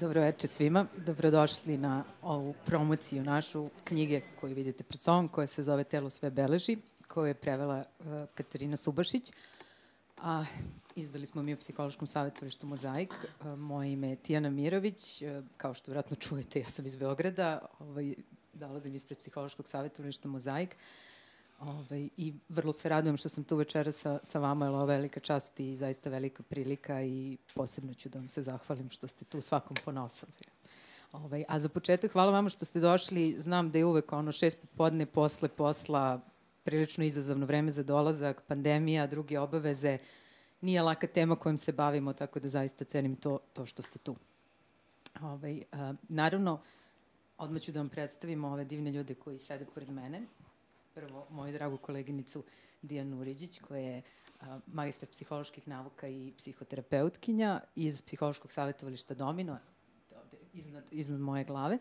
Dobro večer svima. Dobrodošli na ovu promociju našu knjige koju vidite pred sobom, koja se zove Telo sve beleži, koju je prevela uh, Katarina Subašić. A izdali smo mi u psihološkom savjetovalištu Mozaik. Uh, moje ime je Tijana Mirović. Uh, kao što vjerojatno čujete, ja sam iz Beograda. Ovaj, dolazim ispred psihološkog savjetovališta Mozaik. Ovaj, I vrlo se radujem što sam tu večera sa, sa vama, jer ovo velika čast i zaista velika prilika i posebno ću da vam se zahvalim što ste tu svakom ponosom. Ovaj, a za početak, hvala vama što ste došli. Znam da je uvek ono šest popodne posle posla prilično izazovno vreme za dolazak, pandemija, druge obaveze. Nije laka tema kojom se bavimo, tako da zaista cenim to, to što ste tu. Ovaj, a, naravno, odmah ću da vam predstavim ove divne ljude koji sede pored mene prvo moju dragu koleginicu Dijanu Uriđić, koja je magistar psiholoških nauka i psihoterapeutkinja iz psihološkog savjetovališta Domino, ovde iznad, iznad moje glave.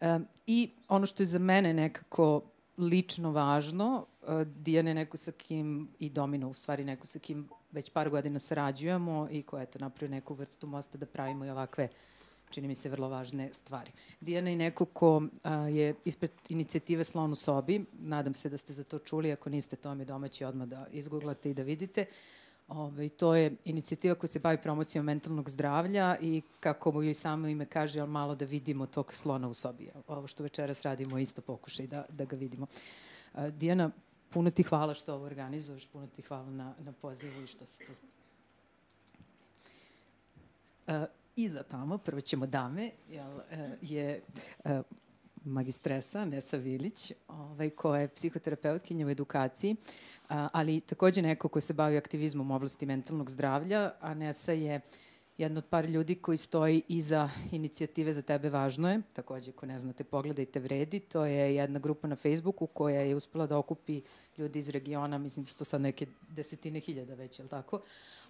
E, I ono što je za mene nekako lično važno, e, Dijana je neko sa kim, i Domino u stvari neko sa kim već par godina sarađujemo i koja je to napravio neku vrstu mosta da pravimo i ovakve uh, čini mi se, vrlo važne stvari. Dijana je neko ko je ispred inicijative Slon u sobi, nadam se da ste za to čuli, ako niste, to vam je domaći odmah da izgooglate i da vidite. Ove, to je inicijativa koja se bavi promocijom mentalnog zdravlja i kako mu joj samo ime kaže, ali malo da vidimo tog slona u sobi. Ovo što večeras radimo isto pokušaj da, da ga vidimo. Dijana, puno ti hvala što ovo organizuješ, puno ti hvala na, na pozivu i što si tu. A, iza tamo, prvo ćemo dame, jel, e, je e, magistresa Nesa Vilić, ovaj, koja je psihoterapeutkinja u edukaciji, ali takođe neko ko se bavi aktivizmom u oblasti mentalnog zdravlja, a Nesa je jedna od par ljudi koji stoji iza inicijative Za tebe važno je, takođe ako ne znate pogledajte vredi, to je jedna grupa na Facebooku koja je uspela da okupi ljudi iz regiona, mislim da su to sad neke desetine hiljada već, je li tako?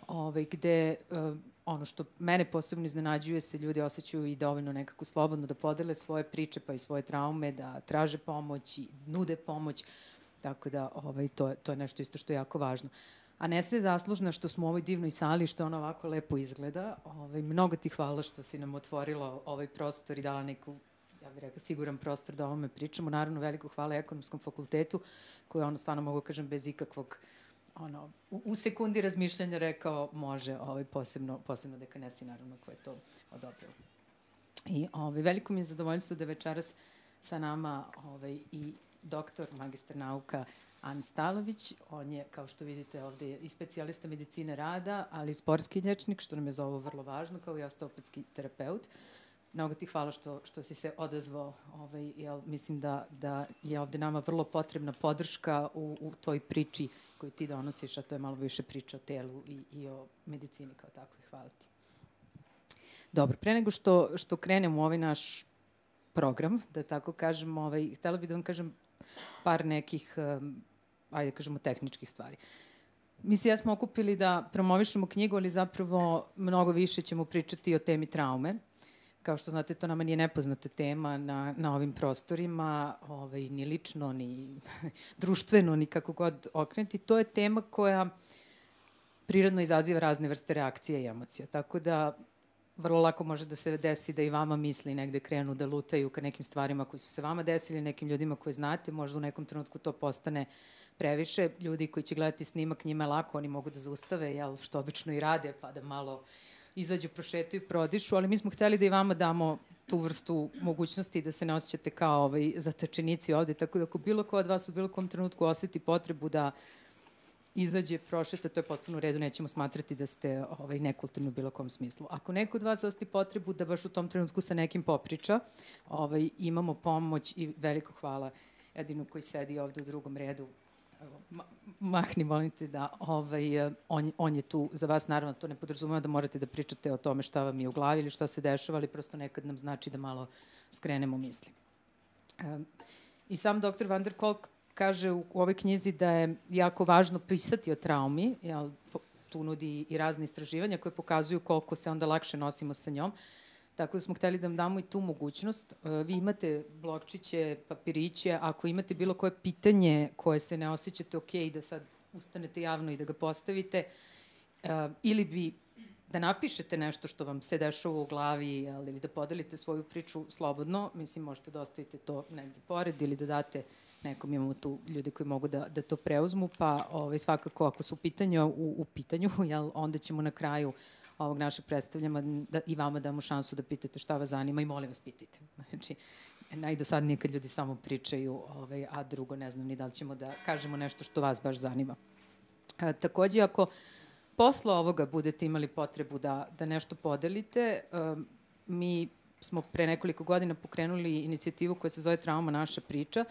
Ove, gde uh, ono što mene posebno iznenađuje se ljudi osjećaju i dovoljno nekako slobodno da podele svoje priče pa i svoje traume, da traže pomoć i nude pomoć, tako da ovaj, to, to je nešto isto što je jako važno. A ne se zaslužna što smo u ovoj divnoj sali, što ona ovako lepo izgleda. Ovaj, mnogo ti hvala što si nam otvorila ovaj prostor i dala neku ja bih rekao, siguran prostor da o ovome pričamo. Naravno, veliko hvala ekonomskom fakultetu, koji ono stvarno mogu da kažem bez ikakvog ono, u, u sekundi razmišljanja rekao može, ovaj, posebno, posebno dekanesi, naravno, koje to odobrilo. I ovaj, veliko mi je zadovoljstvo da večeras sa nama ovaj, i doktor, magister nauka Ani Stalović. On je, kao što vidite ovde, i specijalista medicine rada, ali i sportski lječnik, što nam je za ovo vrlo važno, kao i osteopatski terapeut. Mnogo ti hvala što, što si se odazvao. Ovaj, jel, mislim da, da je ovde nama vrlo potrebna podrška u, u toj priči koju ti donosiš, a to je malo više priča o telu i, i o medicini kao takvoj. Hvala ti. Dobro, pre nego što, što krenemo u ovaj naš program, da tako kažem, ovaj, htela bih da vam kažem par nekih, um, ajde da kažemo, tehničkih stvari. Mi se ja smo okupili da promovišemo knjigu, ali zapravo mnogo više ćemo pričati o temi traume. Kao što znate, to nama nije nepoznata tema na, na ovim prostorima, ovaj, ni lično, ni društveno, ni kako god okrenuti. To je tema koja prirodno izaziva razne vrste reakcije i emocija. Tako da vrlo lako može da se desi da i vama misli negde krenu da lutaju ka nekim stvarima koji su se vama desili, nekim ljudima koje znate, možda u nekom trenutku to postane previše. Ljudi koji će gledati snimak, njima lako, oni mogu da zaustave, jel, što obično i rade, pa da malo izađu, prošetaju, prodišu, ali mi smo hteli da i vama damo tu vrstu mogućnosti da se ne osjećate kao ovaj, zatečenici ovde, tako da ako bilo ko od vas u bilo kom trenutku oseti potrebu da izađe, prošeta, to je potpuno u redu, nećemo smatrati da ste ovaj, nekulturni u bilo kom smislu. Ako neko od vas oseti potrebu da baš u tom trenutku sa nekim popriča, ovaj, imamo pomoć i veliko hvala Edinu koji sedi ovde u drugom redu, ma, mahni, molim te da ovaj, on, on je tu za vas, naravno to ne podrazumeva da morate da pričate o tome šta vam je u glavi ili šta se dešava, ali prosto nekad nam znači da malo skrenemo misli. Um, I sam doktor Van der Kolk kaže u, ovoj knjizi da je jako važno pisati o traumi, jel, tu nudi i razne istraživanja koje pokazuju koliko se onda lakše nosimo sa njom. Tako da smo hteli da vam damo i tu mogućnost. E, vi imate blokčiće, papiriće, ako imate bilo koje pitanje koje se ne osjećate ok da sad ustanete javno i da ga postavite, e, ili bi da napišete nešto što vam se dešava u glavi jel, ili da podelite svoju priču slobodno, mislim možete da ostavite to negde pored ili da date nekom, imamo tu ljude koji mogu da, da to preuzmu, pa ovaj, svakako ako su pitanja u, u pitanju, jel, onda ćemo na kraju ovog našeg predstavljama da i vama damo šansu da pitate šta vas zanima i molim vas pitajte. Znači, najdosadnije kad ljudi samo pričaju, ovaj, a drugo ne znam ni da li ćemo da kažemo nešto što vas baš zanima. A, takođe, ako posle ovoga budete imali potrebu da, da nešto podelite, um, mi smo pre nekoliko godina pokrenuli inicijativu koja se zove Trauma naša priča.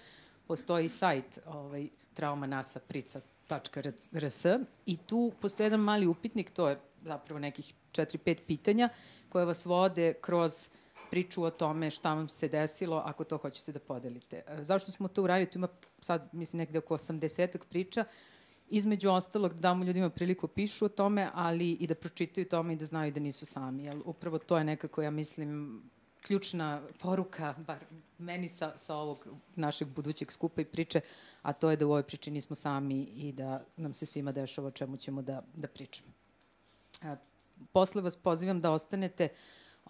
Postoji sajt ovaj, traumanasa.prica.rs i tu postoji jedan mali upitnik, to je zapravo nekih 4-5 pitanja koje vas vode kroz priču o tome šta vam se desilo ako to hoćete da podelite. E, zašto smo to uradili? Tu ima sad, mislim, nekde oko 80 priča. Između ostalog, da damo ljudima priliku pišu o tome, ali i da pročitaju tome i da znaju da nisu sami. Jel, upravo to je nekako, ja mislim, ključna poruka, bar meni sa, sa ovog našeg budućeg skupa i priče, a to je da u ovoj priči nismo sami i da nam se svima dešava o čemu ćemo da, da pričamo. A, posle vas pozivam da ostanete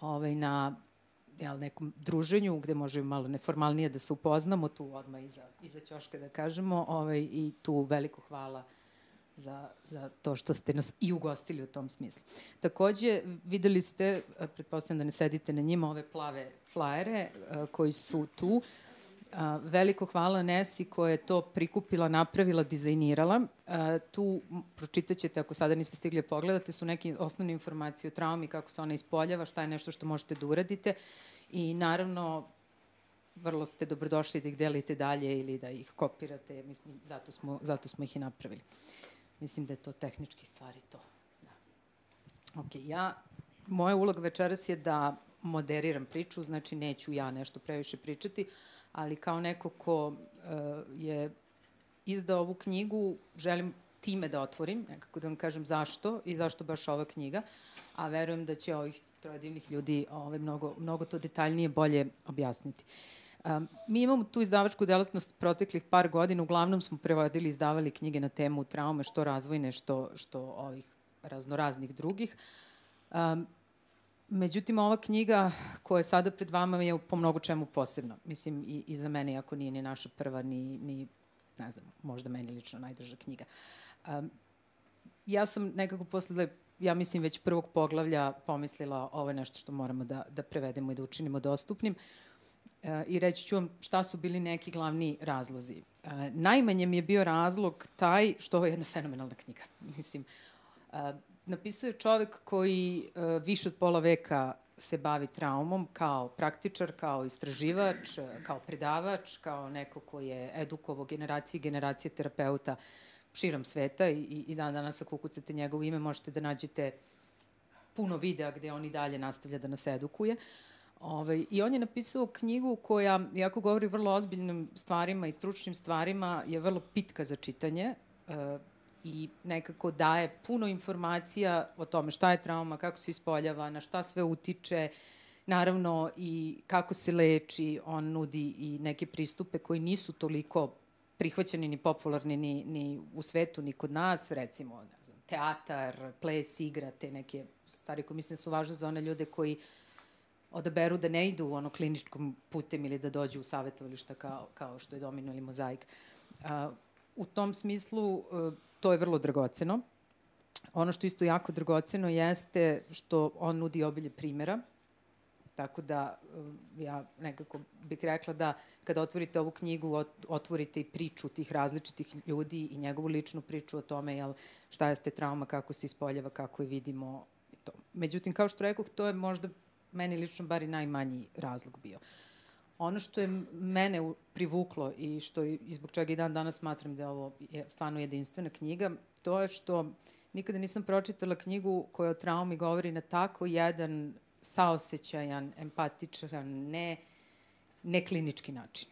ovaj, na jel, nekom druženju gde možemo malo neformalnije da se upoznamo, tu odmah iza, iza ćoška da kažemo, ovaj, i tu veliko hvala za, za to što ste nas i ugostili u tom smislu. Takođe, videli ste, pretpostavljam da ne sedite na njima, ove plave flajere koji su tu. A, veliko hvala Nesi koja je to prikupila, napravila, dizajnirala. Tu pročitat ćete, ako sada niste stigli da pogledate, su neke osnovne informacije o traumi, kako se ona ispoljava, šta je nešto što možete da uradite i naravno vrlo ste dobrodošli da ih delite dalje ili da ih kopirate, mislim, zato smo, zato smo ih i napravili. Mislim da je to tehnički stvari to. Da. Ok, ja, moja uloga večeras je da moderiram priču, znači neću ja nešto previše pričati, ali kao neko ko uh, je izdao ovu knjigu, želim time da otvorim, nekako da vam kažem zašto i zašto baš ova knjiga, a verujem da će ovih troje divnih ljudi ovaj, mnogo, mnogo to detaljnije bolje objasniti. Um, mi imamo tu izdavačku delatnost proteklih par godina, uglavnom smo prevodili i izdavali knjige na temu traume, što razvojne, što, što ovih raznoraznih drugih. Um, Međutim, ova knjiga koja je sada pred vama je po mnogo čemu posebna. Mislim, i, i za mene, ako nije ni naša prva, ni, ni ne znam, možda meni lično najdrža knjiga. Um, ja sam nekako posle, ja mislim, već prvog poglavlja pomislila ovo je nešto što moramo da, da prevedemo i da učinimo dostupnim. Uh, I reći ću vam šta su bili neki glavni razlozi. Uh, najmanje mi je bio razlog taj što je jedna fenomenalna knjiga. Mislim, uh, napisao je čovek koji uh, više od pola veka se bavi traumom kao praktičar, kao istraživač, kao predavač, kao neko ko je edukovo generacije i generacije terapeuta širom sveta i, i dan danas ako ukucate njegovo ime možete da nađete puno videa gde on i dalje nastavlja da nas edukuje. Ovaj, I on je napisao knjigu koja, iako govori vrlo ozbiljnim stvarima i stručnim stvarima, je vrlo pitka za čitanje. Uh, i nekako daje puno informacija o tome šta je trauma, kako se ispoljava, na šta sve utiče, naravno i kako se leči, on nudi i neke pristupe koji nisu toliko prihvaćeni ni popularni ni, ni u svetu, ni kod nas, recimo, ne znam, teatar, ples, igra, te neke stvari koje mislim su važne za one ljude koji odaberu da ne idu ono kliničkom putem ili da dođu u savjetovališta kao, kao što je Domino ili Mozaik. A, u tom smislu, uh, to je vrlo dragoceno. Ono što isto jako dragoceno jeste što on nudi obilje primera, tako da eh, ja nekako bih rekla da kada otvorite ovu knjigu, otvorite i priču tih različitih ljudi i njegovu ličnu priču o tome jel, šta jeste trauma, kako se ispoljava, kako je vidimo to. Međutim, kao što rekao, to je možda meni lično bar i najmanji razlog bio. Ono što je mene privuklo i što i zbog čega i dan danas smatram da je ovo je stvarno jedinstvena knjiga, to je što nikada nisam pročitala knjigu koja o traumi govori na tako jedan saosećajan, empatičan, ne, ne klinički način.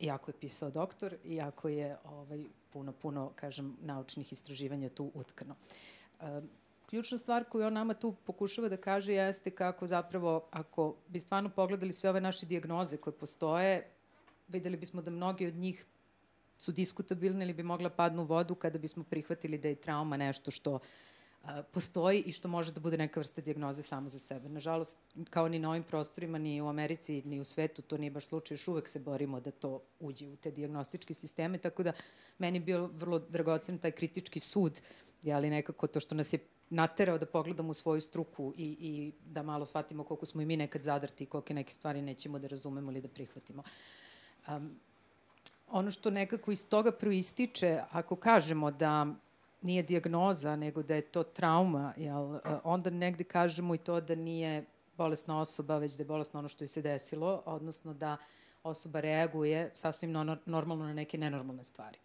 Iako je pisao doktor, iako je ovaj, puno, puno, kažem, naučnih istraživanja tu utkano. Um, ključna stvar koju on nama tu pokušava da kaže jeste kako zapravo, ako bi stvarno pogledali sve ove naše diagnoze koje postoje, videli bismo da mnogi od njih su diskutabilne ili bi mogla padnu u vodu kada bismo prihvatili da je trauma nešto što postoji i što može da bude neka vrsta dijagnoze samo za sebe. Nažalost, kao ni na ovim prostorima, ni u Americi, ni u svetu, to nije baš slučaj, još uvek se borimo da to uđe u te diagnostičke sisteme, tako da meni je bio vrlo dragocen taj kritički sud, ali nekako to što nas je naterao da pogledamo u svoju struku i, i da malo shvatimo koliko smo i mi nekad zadrti, kolike neke stvari nećemo da razumemo ili da prihvatimo. Um, ono što nekako iz toga proističe, ako kažemo da nije diagnoza, nego da je to trauma, jel, onda negde kažemo i to da nije bolesna osoba, već da je bolesno ono što je se desilo, odnosno da osoba reaguje sasvim normalno na neke nenormalne stvari.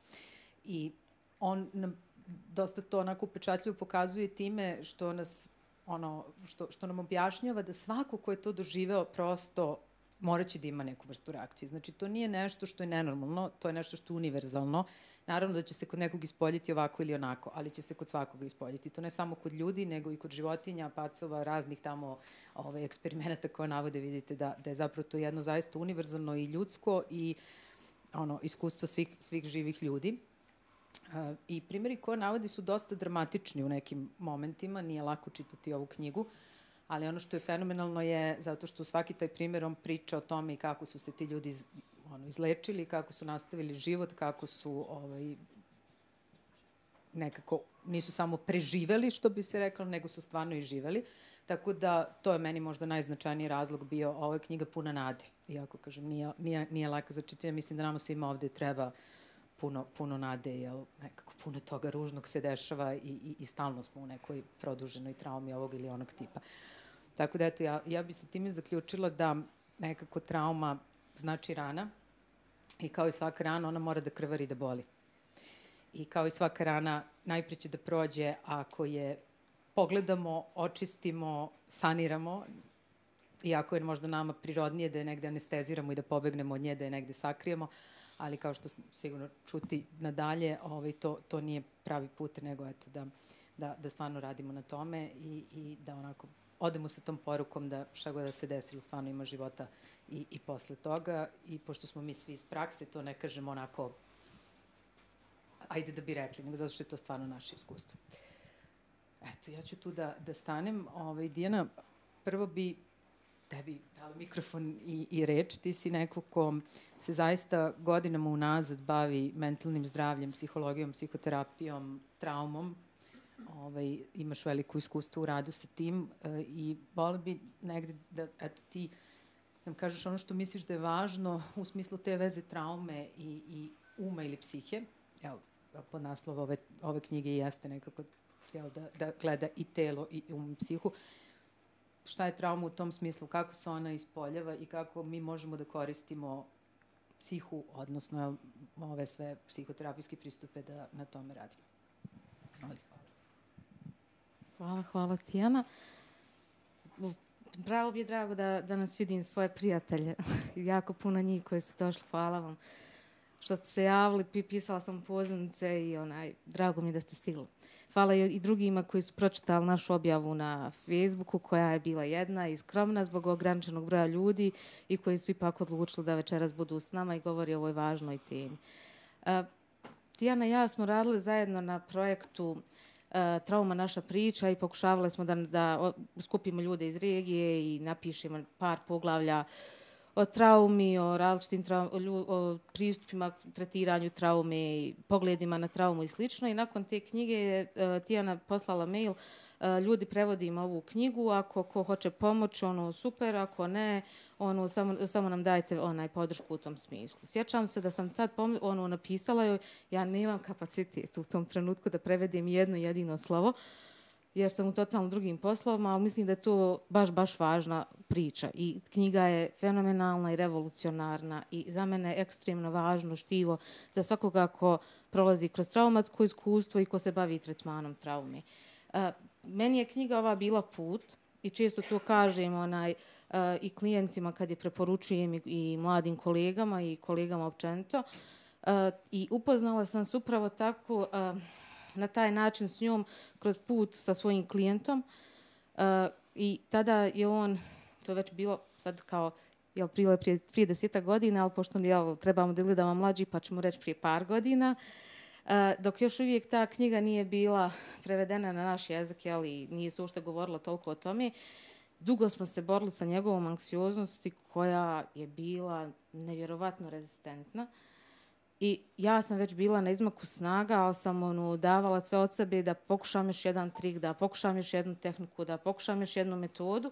I on nam dosta to onako upečatljivo pokazuje time što nas ono, što, što nam objašnjava da svako ko je to doživeo prosto moraće da ima neku vrstu reakcije. Znači, to nije nešto što je nenormalno, to je nešto što je univerzalno. Naravno da će se kod nekog ispoljiti ovako ili onako, ali će se kod svakoga ispoljiti. To ne samo kod ljudi, nego i kod životinja, pacova, raznih tamo ovaj, eksperimenata koje navode, vidite da, da je zapravo to jedno zaista univerzalno i ljudsko i ono, iskustvo svih, svih živih ljudi. I primjeri koje navodi su dosta dramatični u nekim momentima, nije lako čitati ovu knjigu, ali ono što je fenomenalno je zato što svaki taj primjer on priča o tome i kako su se ti ljudi iz, ono, izlečili, kako su nastavili život, kako su ovaj, nekako nisu samo preživeli, što bi se reklo, nego su stvarno i živeli. Tako da to je meni možda najznačajniji razlog bio, ova knjiga puna nade. Iako, kažem, nije, nije, nije laka za čitanje, mislim da nama svima ovde treba uh, puno, puno nade, jer nekako puno toga ružnog se dešava i, i, i stalno smo u nekoj produženoj traumi ovog ili onog tipa. Tako da, eto, ja, ja bi sa time zaključila da nekako trauma znači rana i kao i svaka rana, ona mora da krvari da boli. I kao i svaka rana, najpre će da prođe ako je pogledamo, očistimo, saniramo, iako je možda nama prirodnije da je negde anesteziramo i da pobegnemo od nje, da je negde sakrijemo, ali kao što sigurno čuti nadalje, ovaj, to, to nije pravi put, nego eto, da, da, da stvarno radimo na tome i, i da onako odemo sa tom porukom da šta god da se desilo, stvarno ima života i, i posle toga. I pošto smo mi svi iz prakse, to ne kažemo onako ajde da bi rekli, nego zato što je to stvarno naše iskustvo. Eto, ja ću tu da, da stanem. Ovaj, Dijana, prvo bi tebi dala mikrofon i, i reč. Ti si neko ko se zaista godinama unazad bavi mentalnim zdravljem, psihologijom, psihoterapijom, traumom. Ovaj, imaš veliko iskustvo u radu sa tim e, i vola bi negde da eto, ti nam kažeš ono što misliš da je važno u smislu te veze traume i, i uma ili psihe. Jel, pod naslov ove, ove knjige jeste nekako jel, da, da gleda i telo i um i psihu šta je trauma u tom smislu, kako se ona ispoljava i kako mi možemo da koristimo psihu, odnosno ove sve psihoterapijske pristupe da na tome radimo. Zvoli, hvala. Hvala, hvala Tijana. Bravo bi je drago da, da nas vidim svoje prijatelje. jako puno njih koji su došli. Hvala vam što ste se javili, pisala sam pozivnice i onaj, drago mi da ste stigli. Hvala i drugima koji su pročitali našu objavu na Facebooku, koja je bila jedna i skromna zbog ograničenog broja ljudi i koji su ipak odlučili da večeras budu s nama i govori o ovoj važnoj temi. Uh, Tijana i ja smo radili zajedno na projektu uh, Trauma naša priča i pokušavali smo da, da skupimo ljude iz regije i napišemo par poglavlja uh, o traumi, o različitim traum, o, pristupima, tretiranju traume, pogledima na traumu i slično. I nakon te knjige je uh, Tijana poslala mail uh, ljudi prevodim ovu knjigu, ako ko hoće pomoć, ono super, ako ne, ono samo, samo nam dajte onaj podršku u tom smislu. Sjećam se da sam tad pom ono napisala joj, ja nemam kapacitet u tom trenutku da prevedem jedno jedino slovo, jer sam u totalno drugim poslovima, ali mislim da je to baš, baš važna priča. I knjiga je fenomenalna i revolucionarna i za mene je ekstremno važno štivo za svakoga ko prolazi kroz traumatsko iskustvo i ko se bavi tretmanom traume. Uh, meni je knjiga ova bila put i često to kažem onaj, uh, i klijentima kad je preporučujem i, i mladim kolegama i kolegama općenito. Uh, I upoznala sam se upravo tako... na taj način s njom kroz put sa svojim klijentom uh, i tada je on, to je već bilo sad kao jel, prije, prije, prije deseta godina, ali pošto jel, trebamo da gledamo mlađi, pa ćemo reći prije par godina, uh, dok još uvijek ta knjiga nije bila prevedena na naš jezik, ali nije se ušte govorilo toliko o tome, dugo smo se borili sa njegovom anksioznosti koja je bila nevjerovatno rezistentna. I ja sam već bila na izmaku snaga, ali sam onu davala sve od sebe da pokušam još jedan trik, da pokušam još jednu tehniku, da pokušam još jednu metodu.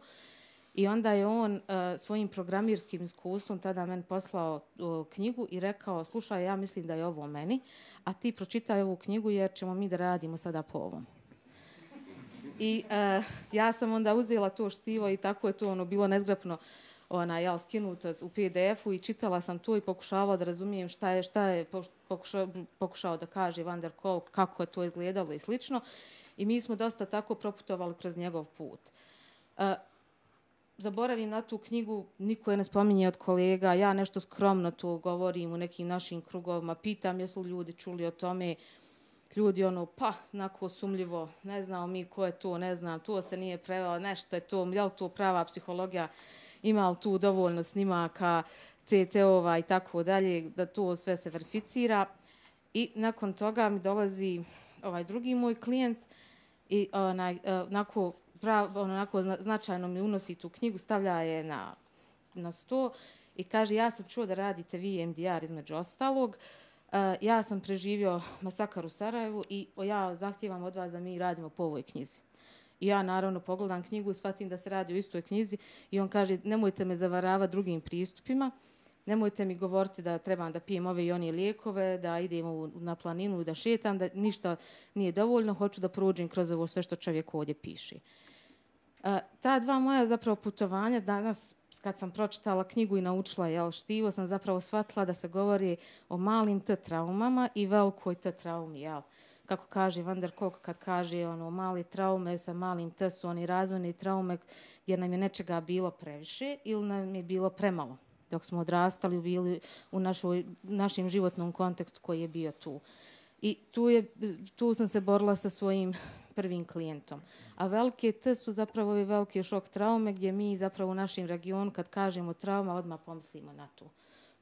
I onda je on uh, svojim programirskim iskustvom tada meni poslao uh, knjigu i rekao, slušaj, ja mislim da je ovo meni, a ti pročitaj ovu knjigu jer ćemo mi da radimo sada po ovom. I uh, ja sam onda uzela to štivo i tako je to ono bilo nezgrapno ona, jel, skinuto u PDF-u i čitala sam to i pokušavala da razumijem šta je, šta je pokušao, pokušao da kaže Van der Kolk, kako je to izgledalo i slično. I mi smo dosta tako proputovali kroz njegov put. Uh, zaboravim na tu knjigu, niko je ne spominje od kolega, ja nešto skromno tu govorim u nekim našim krugovima, pitam jesu ljudi čuli o tome, ljudi ono, pa, nako sumljivo, ne znamo mi ko je to, ne znam, to se nije prevela, nešto je to, je li to prava psihologija, ima li tu dovoljno snimaka, CT-ova i tako dalje, da to sve se verificira. I nakon toga mi dolazi ovaj drugi moj klijent i onaj, onako, prav, onako značajno mi unosi tu knjigu, stavlja je na, na sto i kaže ja sam čuo da radite vi MDR između ostalog. Uh, ja sam preživio masakar u Sarajevu i ja zahtijevam od vas da mi radimo po ovoj knjizi. Ja naravno pogledam knjigu shvatim da se radi o istoj knjizi i on kaže nemojte me zavaravati drugim pristupima, nemojte mi govoriti da trebam da pijem ove i one lijekove, da idem u, na planinu i da šetam, da ništa nije dovoljno, hoću da prođem kroz ovo sve što čovjek ovdje piše. A, ta dva moja zapravo putovanja danas, kad sam pročitala knjigu i naučila jel, štivo, sam zapravo shvatila da se govori o malim t traumama i velikoj t traumi. Jel kako kaže Van der Kolk kad kaže ono mali traume sa malim t su oni razvojni traume jer nam je nečega bilo previše ili nam je bilo premalo dok smo odrastali bili u našoj, našim životnom kontekstu koji je bio tu. I tu, je, tu sam se borila sa svojim prvim klijentom. A velike T su zapravo ove velike šok traume gdje mi zapravo u našem regionu kad kažemo trauma odmah pomislimo na tu.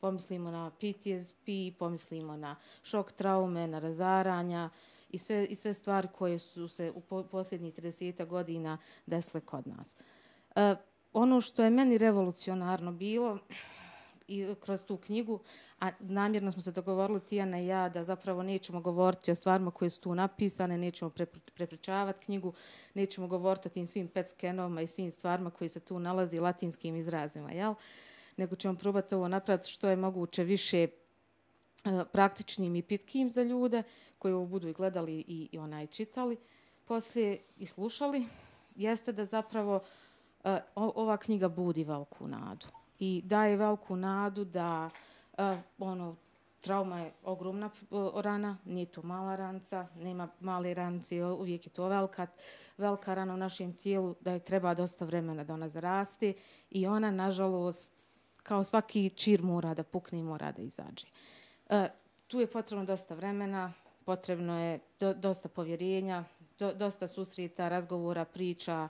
Pomislimo na PTSP, pomislimo na šok traume, na razaranja, i sve, i sve stvari koje su se u po, posljednjih 30 godina desile kod nas. E, ono što je meni revolucionarno bilo i kroz tu knjigu, a namjerno smo se dogovorili Tijana i ja da zapravo nećemo govoriti o stvarima koje su tu napisane, nećemo pre, prepričavati knjigu, nećemo govoriti o tim svim pet skenovima i svim stvarima koji se tu nalazi latinskim izrazima, jel? Nego ćemo probati ovo napraviti što je moguće više E, praktičnim i pitkim za ljude koji ovo budu i gledali i, i onaj čitali poslije i slušali, jeste da zapravo uh, ova knjiga budi veliku nadu i daje veliku nadu da uh, ono trauma je ogromna rana, nije to mala ranca, nema male ranci, uvijek je to velika, velika rana u našem tijelu, da je treba dosta vremena da ona zaraste i ona, nažalost, kao svaki čir mora da pukne i mora da izađe. E, tu je potrebno dosta vremena, potrebno je do, dosta povjerenja, do, dosta susreta, razgovora, priča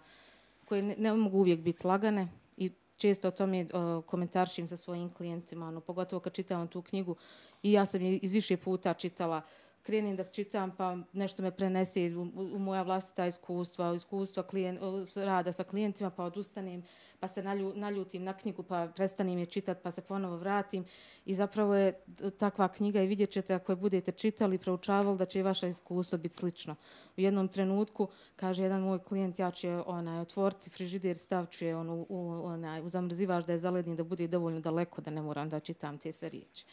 koje ne, ne mogu uvijek biti lagane i često o tome o, komentaršim sa svojim klijentima, ono, pogotovo kad čitam tu knjigu i ja sam je iz više puta čitala uh, krenem da čitam pa nešto me prenese u, u moja vlastita iskustva, iskustva klijen, rada sa klijentima pa odustanem pa se nalju, naljutim na knjigu pa prestanem je čitati pa se ponovo vratim i zapravo je takva knjiga i vidjet ćete ako je budete čitali proučavali da će i vaša iskustva biti slično. U jednom trenutku kaže jedan moj klijent ja ću onaj, otvoriti frižider stavću je on u, u, onaj, u zamrzivač da je zaledni da bude dovoljno daleko da ne moram da čitam te sve riječi.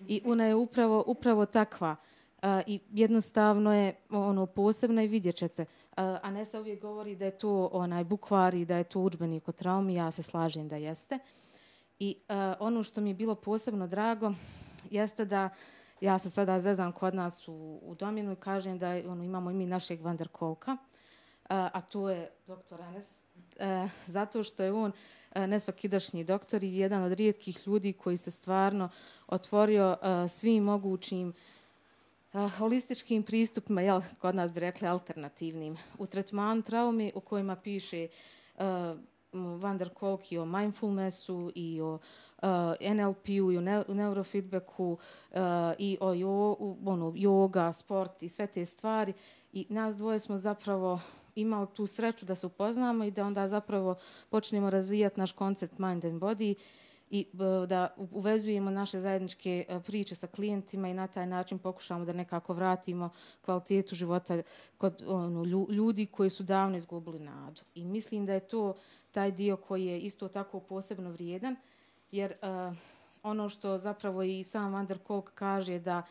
I ona je upravo, upravo takva a, i jednostavno je ono posebno i vidjet ćete. A, a ne se uvijek govori da je to onaj bukvar i da je to učbenik o traumi, ja se slažem da jeste. I a, ono što mi je bilo posebno drago jeste da ja se sada zezam kod nas u, u dominu i kažem da ono, imamo i mi našeg Van der Kolka, a, to je doktor Anes, a, zato što je on nesvakidašnji doktor i jedan od rijetkih ljudi koji se stvarno otvorio a, svim mogućim uh, holističkim pristupima, jel, kod nas bi rekli alternativnim, u tretmanu traumi u kojima piše uh, Van der Kolk i o mindfulnessu i o uh, NLP-u i o ne neurofeedbacku uh, i o jo, ono, yoga, sport i sve te stvari. I nas dvoje smo zapravo imali tu sreću da se upoznamo i da onda zapravo počnemo razvijati naš koncept mind and body i da uvezujemo naše zajedničke priče sa klijentima i na taj način pokušamo da nekako vratimo kvalitetu života kod ono, ljudi koji su davno izgubili nadu. I mislim da je to taj dio koji je isto tako posebno vrijedan, jer uh, ono što zapravo i sam Van der Kolk kaže da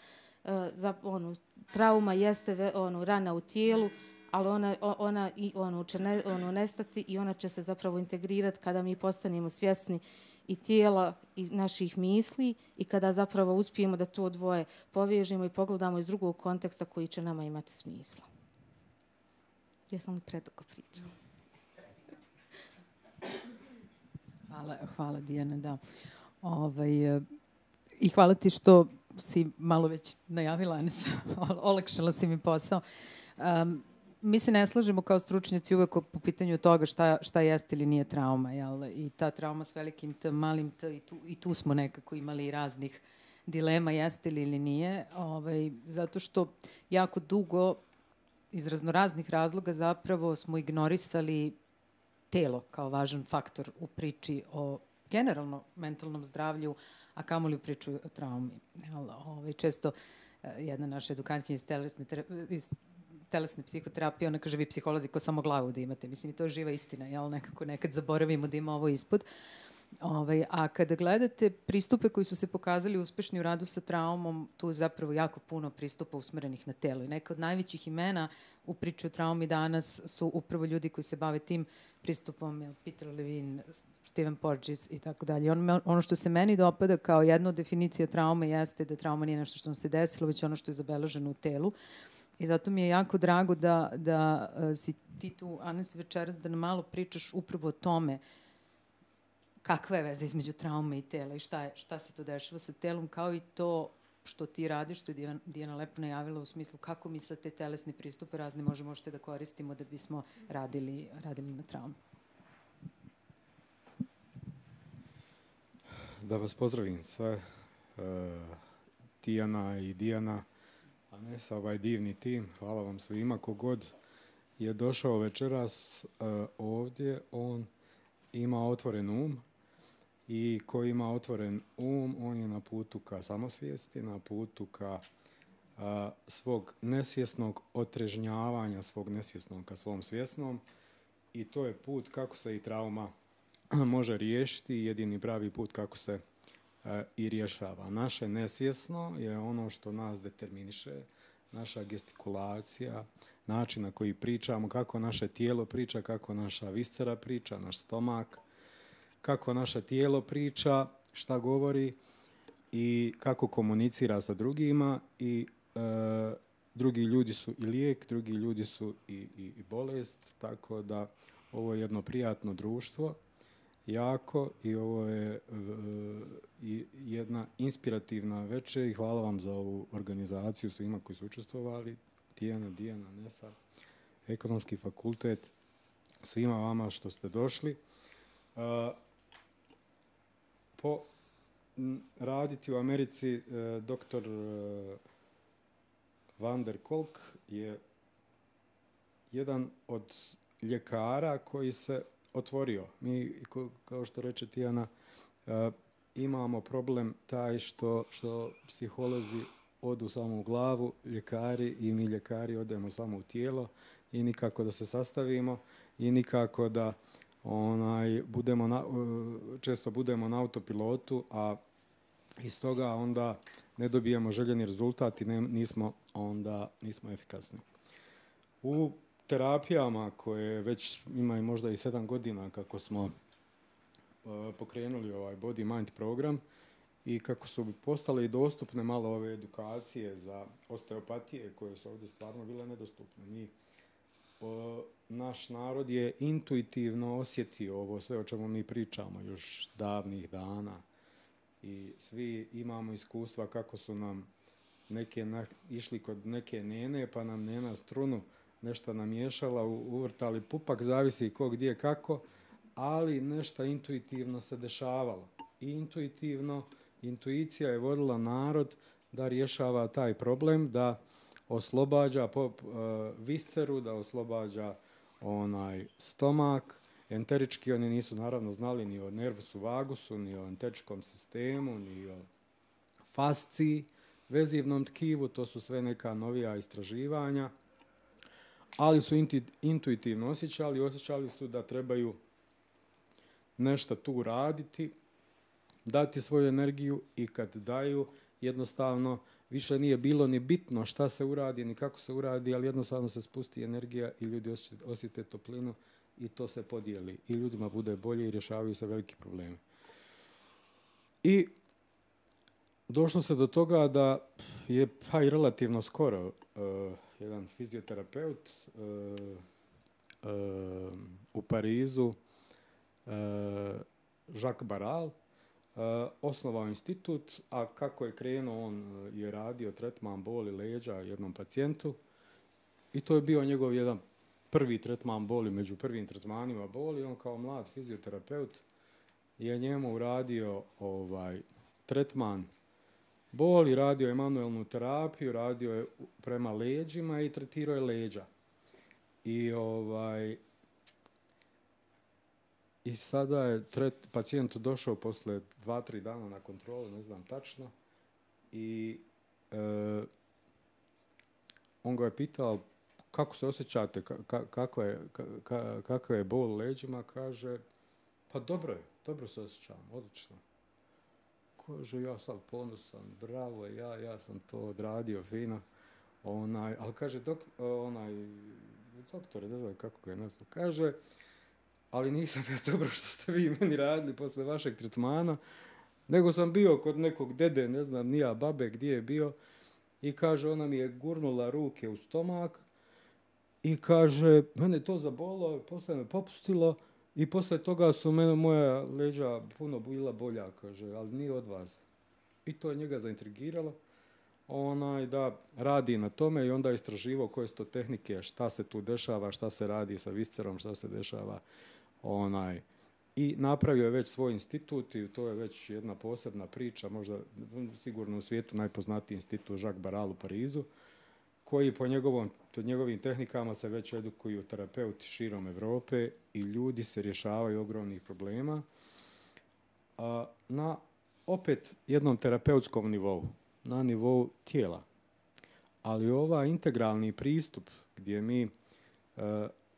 uh, za, ono, trauma jeste ve, ono, rana u tijelu, ali ona, ona i ono, će ne, ono, nestati i ona će se zapravo integrirati kada mi postanemo svjesni i tijela i naših misli i kada zapravo uspijemo da to dvoje povežemo i pogledamo iz drugog konteksta koji će nama imati smisla. Jesam li predugo pričala? Hvala, hvala Dijana, da. Ovaj, I hvala ti što si malo već najavila, sam, olakšala si mi posao. Um, mi se ne slažemo kao stručnjaci uvek po pitanju toga šta, šta jeste ili nije trauma. Jel? I ta trauma s velikim t, malim t, i tu, i tu smo nekako imali raznih dilema jeste li ili nije. Ovaj, zato što jako dugo iz raznoraznih razloga zapravo smo ignorisali telo kao važan faktor u priči o generalno mentalnom zdravlju, a kamoli u priču o traumi. Jel? Ovaj, često eh, jedna naša edukantkinja iz telesne, iz telesne psihoterapije, ona kaže vi psiholozi ko samo glavu da imate. Mislim, i to je živa istina, jel? Nekako nekad zaboravimo da ima ovo ispod. Ovaj, a kada gledate pristupe koji su se pokazali uspešni u radu sa traumom, tu je zapravo jako puno pristupa usmerenih na telo. I neka od najvećih imena u priči o traumi danas su upravo ljudi koji se bave tim pristupom, jel, Peter Levine, Steven Porges i tako dalje. On, ono što se meni dopada kao jedna od definicija traume jeste da trauma nije nešto što nam se desilo, već ono što je zabeleženo u telu. I zato mi je jako drago da, da uh, si ti tu, Anes, večeras, da nam malo pričaš upravo o tome kakva je veza između traume i tela i šta, je, šta se to dešava sa telom, kao i to što ti radiš, što je Dijana, lepo najavila u smislu kako mi sa te telesne pristupe razne možemo što da koristimo da bismo radili, radili na traumu. Da vas pozdravim sve, uh, Tijana i Dijana a ne sa ovaj divni tim. Hvala vam svima. Kogod je došao večeras uh, ovdje, on ima otvoren um i ko ima otvoren um, on je na putu ka samosvijesti, na putu ka uh, svog nesvjesnog otrežnjavanja, svog nesvjesnog ka svom svjesnom i to je put kako se i trauma može riješiti, jedini pravi put kako se i rješava. Naše nesvjesno je ono što nas determiniše, naša gestikulacija, način na koji pričamo, kako naše tijelo priča, kako naša viscera priča, naš stomak, kako naše tijelo priča, šta govori i kako komunicira sa drugima i e, drugi ljudi su i lijek, drugi ljudi su i, i, i bolest, tako da ovo je jedno prijatno društvo jako i ovo je uh, jedna inspirativna večer i hvala vam za ovu organizaciju svima koji su učestvovali, Tijana, Dijana, Nesa, ekonomski fakultet, svima vama što ste došli. Uh, po raditi u Americi uh, doktor Van der Kolk je jedan od ljekara koji se otvorio. Mi, kao što reče Tijana, imamo problem taj što, što psiholozi odu samo u glavu, ljekari i mi ljekari odemo samo u tijelo i nikako da se sastavimo i nikako da onaj budemo na, često budemo na autopilotu, a iz toga onda ne dobijemo željeni rezultat i ne, nismo onda nismo efikasni. U terapijama koje već ima i možda i sedam godina kako smo uh, pokrenuli ovaj body mind program i kako su postale i dostupne malo ove edukacije za osteopatije koje su ovdje stvarno bile nedostupne. Mi, uh, naš narod je intuitivno osjetio ovo sve o čemu mi pričamo još davnih dana i svi imamo iskustva kako su nam neke na, išli kod neke nene pa nam nena strunu nešto namiješala, uvrtali pupak, zavisi ko gdje kako, ali nešto intuitivno se dešavalo. I intuitivno, intuicija je vodila narod da rješava taj problem, da oslobađa pop, uh, visceru, da oslobađa onaj stomak. Enterički oni nisu naravno znali ni o nervusu vagusu, ni o enteričkom sistemu, ni o fasciji, vezivnom tkivu, to su sve neka novija istraživanja, ali su intuitivno osjećali, osjećali su da trebaju nešto tu raditi, dati svoju energiju i kad daju, jednostavno više nije bilo ni bitno šta se uradi, ni kako se uradi, ali jednostavno se spusti energija i ljudi osjete toplinu i to se podijeli i ljudima bude bolje i rješavaju se veliki problemi. I došlo se do toga da je pa i relativno skoro uh, jedan fizioterapeut uh, uh, u Parizu, Jacques Baral, osnovao institut, a kako je krenuo, on je radio tretman boli leđa jednom pacijentu i to je bio njegov jedan prvi tretman boli, među prvim tretmanima boli. On kao mlad fizioterapeut je njemu uradio ovaj, tretman boli, radio je manuelnu terapiju, radio je prema leđima i tretirao je leđa. I ovaj, i sada je tret, pacijent došao posle dva, tri dana na kontrolu, ne znam tačno, i e, on ga je pitao kako se osjećate, ka, kako, je, ka, kako je bol leđima, kaže, pa dobro je, dobro se osjećam, odlično. Kaže, ja sam ponosan, bravo, ja, ja sam to odradio fino. Onaj, ali kaže, dok, onaj, doktor, ne znam kako ga je nazvao, kaže, ali nisam ja dobro što ste vi meni radili posle vašeg tretmana, nego sam bio kod nekog dede, ne znam, nija babe gdje je bio, i kaže, ona mi je gurnula ruke u stomak i kaže, mene to zabolo, posle me popustilo i posle toga su mene moja leđa puno bila bolja, kaže, ali nije od vas. I to je njega zaintrigiralo. Onaj da radi na tome i onda je istraživao koje su to tehnike, šta se tu dešava, šta se radi sa viscerom, šta se dešava onaj. I napravio je već svoj institut i to je već jedna posebna priča, možda sigurno u svijetu najpoznatiji institut Jacques Baral u Parizu, koji po njegovom, to njegovim tehnikama se već edukuju terapeuti širom Europe i ljudi se rješavaju ogromnih problema a, na opet jednom terapeutskom nivou, na nivou tijela. Ali ovaj integralni pristup gdje mi e,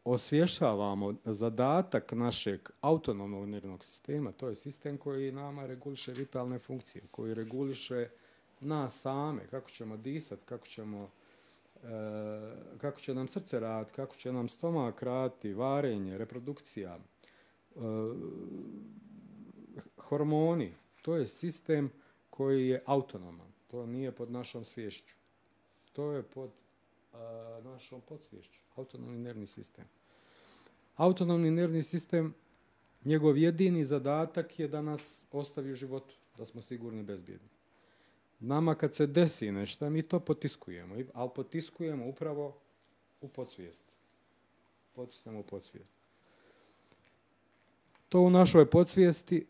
osvješavamo zadatak našeg autonomnog nervnog sistema, to je sistem koji nama reguliše vitalne funkcije, koji reguliše nas same, kako ćemo disati, kako ćemo kako će nam srce raditi, kako će nam stomak raditi, varenje, reprodukcija, e, hormoni, to je sistem koji je autonoman, to nije pod našom svješću. To je pod a, našom podsvješću, autonomni nervni sistem. Autonomni nervni sistem, njegov jedini zadatak je da nas ostavi u životu, da smo sigurni i bezbjedni. Nama kad se desi nešto, mi to potiskujemo, ali potiskujemo upravo u podsvijest. Potisnemo u podsvijest. To u našoj podsvijesti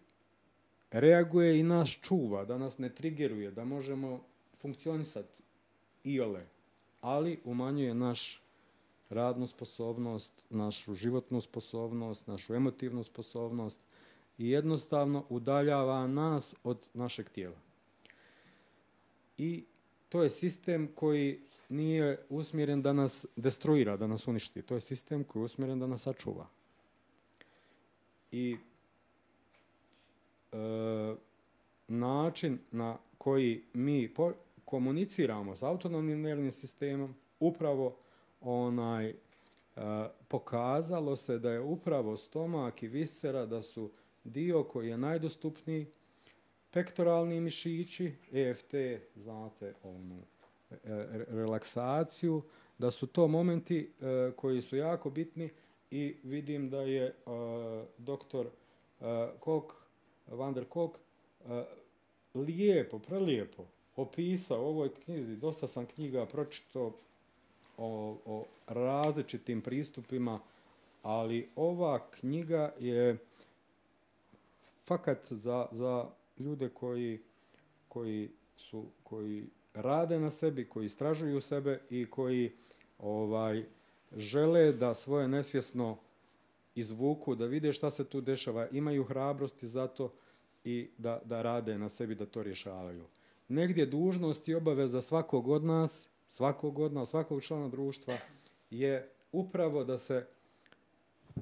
reaguje i nas čuva, da nas ne trigeruje, da možemo funkcionisati iole, ali umanjuje naš radnu sposobnost, našu životnu sposobnost, našu emotivnu sposobnost i jednostavno udaljava nas od našeg tijela. I to je sistem koji nije usmjeren da nas destruira, da nas uništi. To je sistem koji je usmjeren da nas sačuva. I e, način na koji mi po, komuniciramo s autonomnim nervnim sistemom upravo onaj e, pokazalo se da je upravo stomak i viscera da su dio koji je najdostupniji pektoralni mišići, EFT, znate, onu e, relaksaciju, da su to momenti e, koji su jako bitni i vidim da je doktor Kok, Van der Kok, lijepo, prelijepo opisao u ovoj knjizi, dosta sam knjiga pročitao o, o različitim pristupima ali ova knjiga je fakat za, za ljude koji, koji, su, koji rade na sebi, koji istražuju sebe i koji ovaj, žele da svoje nesvjesno izvuku, da vide šta se tu dešava, imaju hrabrosti za to i da, da rade na sebi, da to rješavaju. Negdje dužnost i obaveza svakog od nas, svakog od nas, svakog člana društva je upravo da se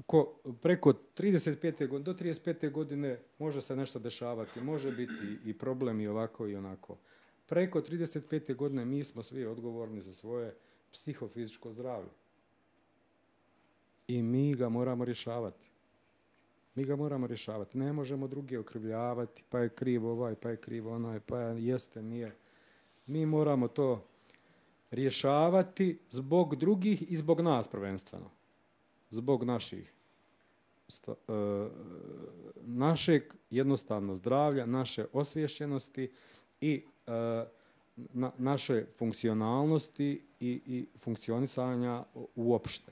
ko, preko 35. godine, do 35. godine može se nešto dešavati, može biti i problem i ovako i onako. Preko 35. godine mi smo svi odgovorni za svoje psihofizičko zdravlje. I mi ga moramo rješavati. Mi ga moramo rješavati. Ne možemo drugi okrivljavati, pa je kriv ovaj, pa je kriv onaj, pa jeste, nije. Mi moramo to rješavati zbog drugih i zbog nas prvenstveno. Zbog naših sta, e, našeg jednostavno zdravlja, naše osviješćenosti i e, na, naše funkcionalnosti i, i funkcionisanja uopšte.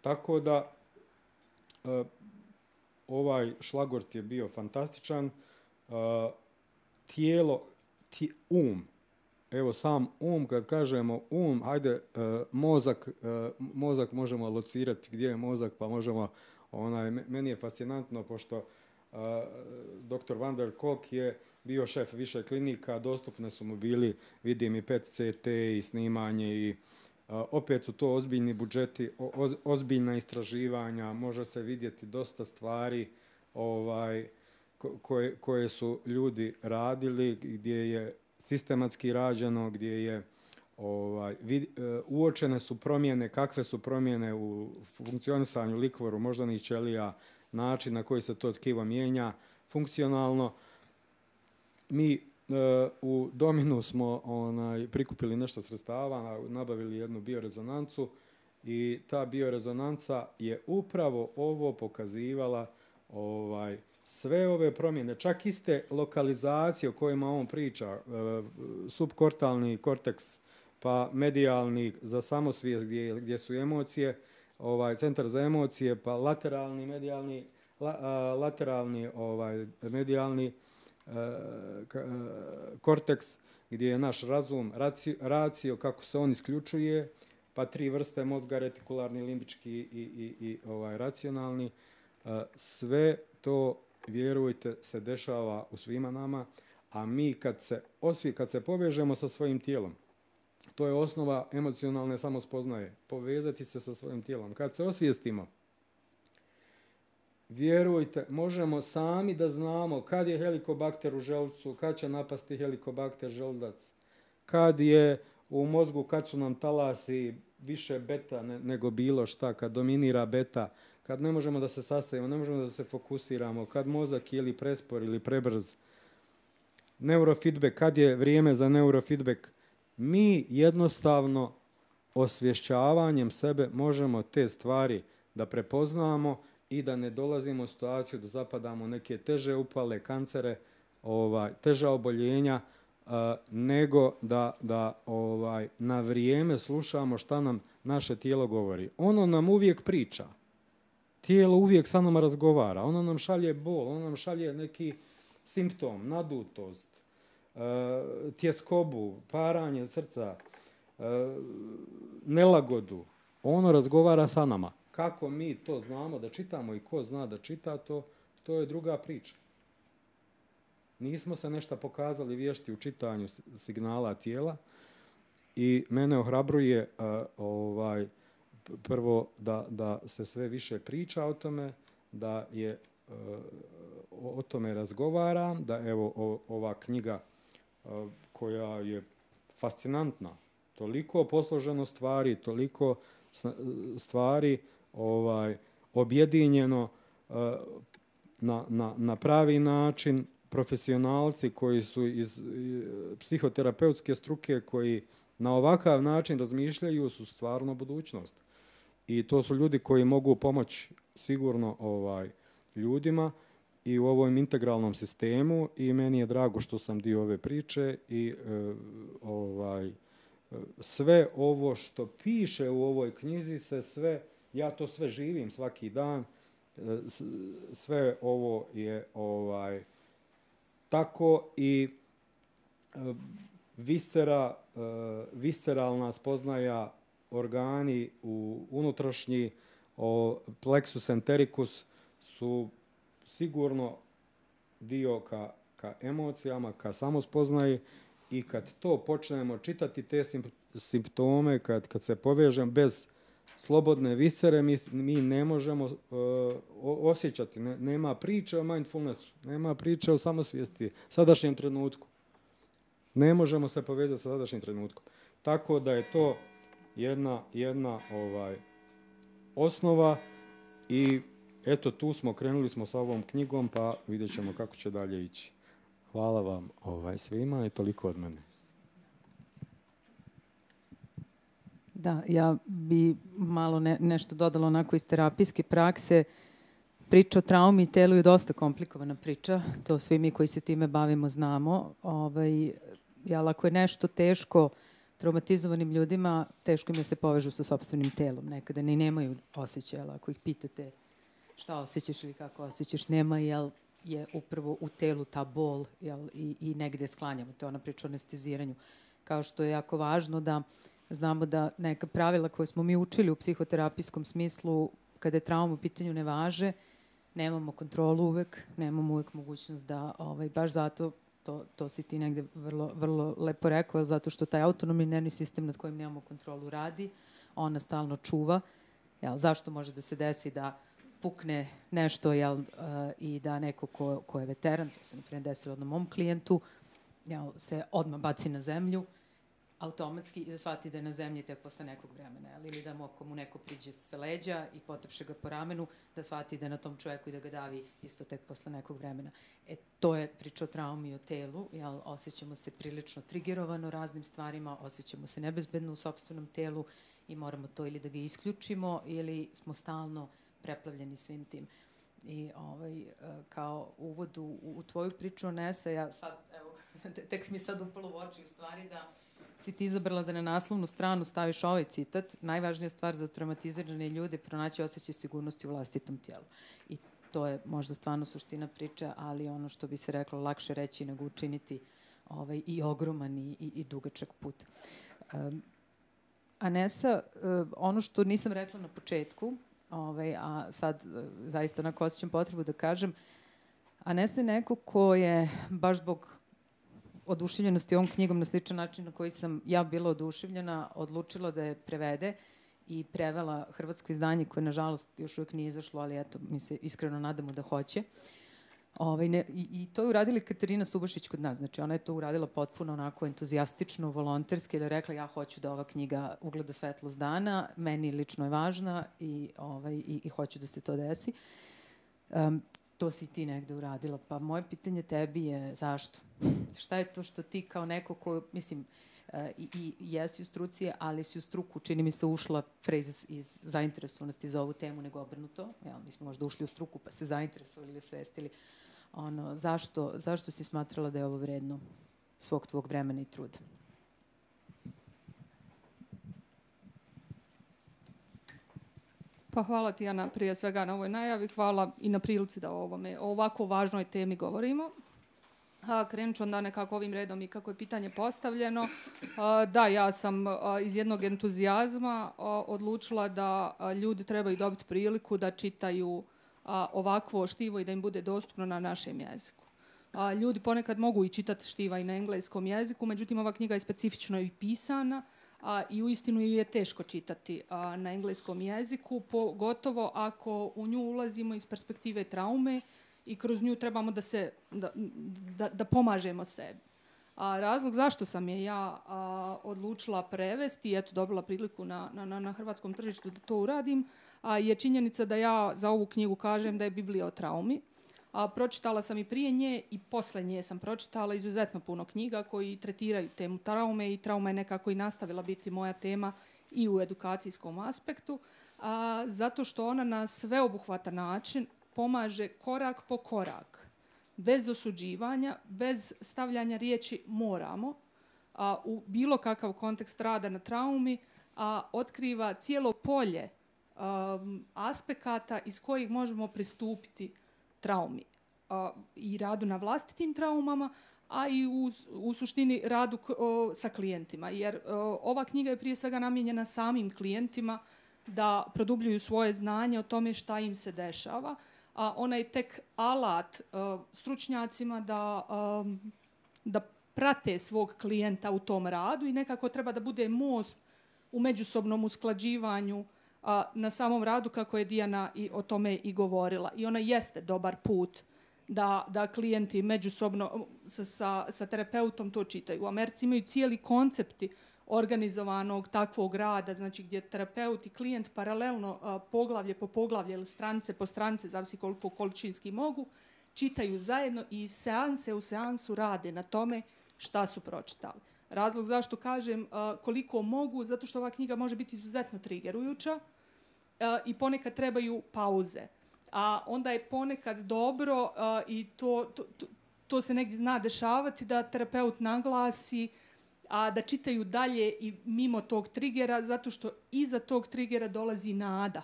Tako da e, ovaj šlagort je bio fantastičan. E, tijelo, ti, um, evo sam um, kad kažemo um, hajde, e, mozak, e, mozak možemo locirati gdje je mozak, pa možemo, onaj, meni je fascinantno, pošto e, dr. Van der Kolk je bio šef više klinika, dostupne su mu bili, vidim i PET CT i snimanje i opet su to ozbiljni budžeti, ozbiljna istraživanja, može se vidjeti dosta stvari ovaj, koje, koje su ljudi radili, gdje je sistematski rađeno, gdje je ovaj, vid, e, uočene su promjene, kakve su promjene u funkcionisanju likvoru moždanih ćelija, način na koji se to tkivo mijenja funkcionalno. Mi e, u Dominu smo onaj, prikupili nešto sredstava, nabavili jednu biorezonancu i ta biorezonanca je upravo ovo pokazivala ovaj, sve ove promjene, čak iste lokalizacije o kojima on priča, e, subkortalni korteks, pa medijalni za samosvijest gdje, gdje su emocije, ovaj centar za emocije, pa lateralni medijalni, la, a, lateralni ovaj medijalni a, ka, a, korteks gdje je naš razum, racio, racio kako se on isključuje, pa tri vrste mozga, retikularni, limbički i, i, i ovaj racionalni, sve to vjerujte, se dešava u svima nama, a mi kad se osvi, kad se povežemo sa svojim tijelom, to je osnova emocionalne samospoznaje, povezati se sa svojim tijelom. Kad se osvijestimo, vjerujte, možemo sami da znamo kad je helikobakter u želcu, kad će napasti helikobakter želdac, kad je u mozgu, kad su nam talasi više beta nego bilo šta, kad dominira beta, kad ne možemo da se sastavimo, ne možemo da se fokusiramo, kad mozak ili prespor ili prebrz, neurofeedback, kad je vrijeme za neurofeedback, mi jednostavno osvješćavanjem sebe možemo te stvari da prepoznamo i da ne dolazimo u situaciju da zapadamo neke teže upale, kancere, ovaj, teža oboljenja, uh, nego da, da ovaj, na vrijeme slušamo šta nam naše tijelo govori. Ono nam uvijek priča. Tijelo uvijek sa nama razgovara, ono nam šalje bol, ono nam šalje neki simptom, nadutost, e, tjeskobu, paranje srca, e, nelagodu. Ono razgovara sa nama. Kako mi to znamo da čitamo i ko zna da čita to, to je druga priča. Nismo se nešto pokazali vješti u čitanju signala tijela i mene ohrabruje uh, ovaj, prvo da, da se sve više priča o tome, da je e, o tome razgovara, da evo o, ova knjiga e, koja je fascinantna, toliko posloženo stvari, toliko stvari ovaj objedinjeno e, na, na, na pravi način profesionalci koji su iz psihoterapeutske struke koji na ovakav način razmišljaju su stvarno budućnost i to su ljudi koji mogu pomoći sigurno ovaj ljudima i u ovom integralnom sistemu i meni je drago što sam dio ove priče i e, ovaj sve ovo što piše u ovoj knjizi se sve ja to sve živim svaki dan, e, sve ovo je ovaj tako i e, viscera, e, visceralna spoznaja organi u unutrašnji o plexus entericus su sigurno dio ka, ka emocijama, ka samospoznaji i kad to počnemo čitati te simptome, kad, kad se povežem bez slobodne viscere, mi, mi ne možemo uh, osjećati. Ne, nema priče o mindfulnessu, nema priče o samosvijesti, sadašnjem trenutku. Ne možemo se povezati sa sadašnjim trenutkom. Tako da je to jedna, jedna ovaj, osnova i eto tu smo, krenuli smo sa ovom knjigom pa vidjet ćemo kako će dalje ići. Hvala vam ovaj, svima i toliko od mene. Da, ja bi malo ne, nešto dodala onako iz terapijske prakse. Priča o traumi i telu je dosta komplikovana priča. To svi mi koji se time bavimo znamo. Ovaj, jel, ako je nešto teško traumatizovanim ljudima, teško im je da se povežu sa sobstvenim telom. Nekada ni nemaju osjećaja. Ako ih pitate šta osjećaš ili kako osjećaš, nema, jel, je upravo u telu ta bol jel, i, i negde sklanjamo. To je ona priča o anesteziranju. Kao što je jako važno da znamo da neka pravila koje smo mi učili u psihoterapijskom smislu, kada je trauma u pitanju ne važe, nemamo kontrolu uvek, nemamo uvek mogućnost da, ovaj, baš zato to, to si ti negde vrlo, vrlo lepo rekao, zato što taj autonomni nervni sistem nad kojim nemamo kontrolu radi, ona stalno čuva. Jel, zašto može da se desi da pukne nešto jel, uh, i da neko ko, ko je veteran, to se na primjer desilo jednom mom klijentu, jel, se odmah baci na zemlju, automatski da shvati da je na zemlji tek posle nekog vremena, jel? ili da mu ako mu neko priđe sa leđa i potapše ga po ramenu, da shvati da je na tom čoveku i da ga davi isto tek posle nekog vremena. E, to je priča o traumi o telu, jel? osjećamo se prilično trigerovano raznim stvarima, osjećamo se nebezbedno u sobstvenom telu i moramo to ili da ga isključimo ili smo stalno preplavljeni svim tim. I ovaj, e, kao uvod u, u tvoju priču Nesa, ja sad, evo, tek mi sad upalo u oči u stvari da si ti izabrala da na naslovnu stranu staviš ovaj citat, najvažnija stvar za traumatizirane ljude pronaći osjećaj sigurnosti u vlastitom tijelu. I to je možda stvarno suština priče, ali ono što bi se reklo lakše reći nego učiniti ovaj, i ogroman i, i, i dugačak put. Um, Anesa, uh, ono što nisam rekla na početku, ovaj, a sad uh, zaista onako osjećam potrebu da kažem, Anesa je neko ko je baš zbog oduševljenosti ovom knjigom na sličan način na koji sam ja bila oduševljena, odlučila da je prevede i prevela hrvatsko izdanje koje nažalost još uvijek nije izašlo, ali eto, mi se iskreno nadamo da hoće. Ovaj, ne, i, I to je uradila Katarina Subašić kod nas. Znači, ona je to uradila potpuno onako entuzijastično, volonterski, da je rekla ja hoću da ova knjiga ugleda svetlost dana, meni lično je važna i, ovaj, i, i hoću da se to desi. Um, to si ti negde uradila. Pa moje pitanje tebi je zašto? Šta je to što ti kao neko ko, mislim, uh, i, i jesi u struci, ali si u struku, čini mi se, ušla pre iz, iz zainteresovanosti za ovu temu nego obrnuto. Ja, mi smo možda ušli u struku pa se zainteresovali ili osvestili. Ono, zašto, zašto si smatrala da je ovo vredno svog tvog vremena i truda? Pa hvala ti, Ana, prije svega na ovoj najavi. Hvala i na prilici da o ovome, o ovako važnoj temi govorimo. A, krenut ću onda nekako ovim redom i kako je pitanje postavljeno. A, da, ja sam a, iz jednog entuzijazma a, odlučila da a, ljudi trebaju dobiti priliku da čitaju a, ovakvo štivo i da im bude dostupno na našem jeziku. A, ljudi ponekad mogu i čitati štiva i na engleskom jeziku, međutim ova knjiga je specifično i pisana, a, i uistinu je teško čitati a, na engleskom jeziku, pogotovo ako u nju ulazimo iz perspektive traume i kroz nju trebamo da, se, da, da, da pomažemo sebi. A razlog zašto sam je ja a, odlučila prevesti eto dobila priliku na, na, na hrvatskom tržištu da to uradim, a, je činjenica da ja za ovu knjigu kažem da je Biblija o traumi. A, pročitala sam i prije nje i posle nje sam pročitala izuzetno puno knjiga koji tretiraju temu traume i trauma je nekako i nastavila biti moja tema i u edukacijskom aspektu, a, zato što ona na sveobuhvatan način pomaže korak po korak, bez osuđivanja, bez stavljanja riječi moramo, a, u bilo kakav kontekst rada na traumi, a otkriva cijelo polje um, aspekata iz kojih možemo pristupiti traumi uh, i radu na vlastitim traumama, a i u, u suštini radu o, sa klijentima. Jer o, ova knjiga je prije svega namijenjena samim klijentima da produbljuju svoje znanje o tome šta im se dešava, a ona je tek alat o, stručnjacima da, o, da prate svog klijenta u tom radu i nekako treba da bude most u međusobnom usklađivanju a, na samom radu kako je Dijana i o tome i govorila. I ona jeste dobar put da, da klijenti međusobno sa, sa, sa terapeutom to čitaju. U Americi imaju cijeli koncepti organizovanog takvog rada, znači gdje terapeut i klijent paralelno a, poglavlje po poglavlje ili strance po strance, zavisi koliko količinski mogu, čitaju zajedno i seanse u seansu rade na tome šta su pročitali. Razlog zašto kažem uh, koliko mogu, zato što ova knjiga može biti izuzetno trigerujuća i ponekad trebaju pauze. A onda je ponekad dobro uh, i to, to, to, to se negdje zna dešavati da terapeut naglasi a da čitaju dalje i mimo tog trigera zato što iza tog trigera dolazi nada.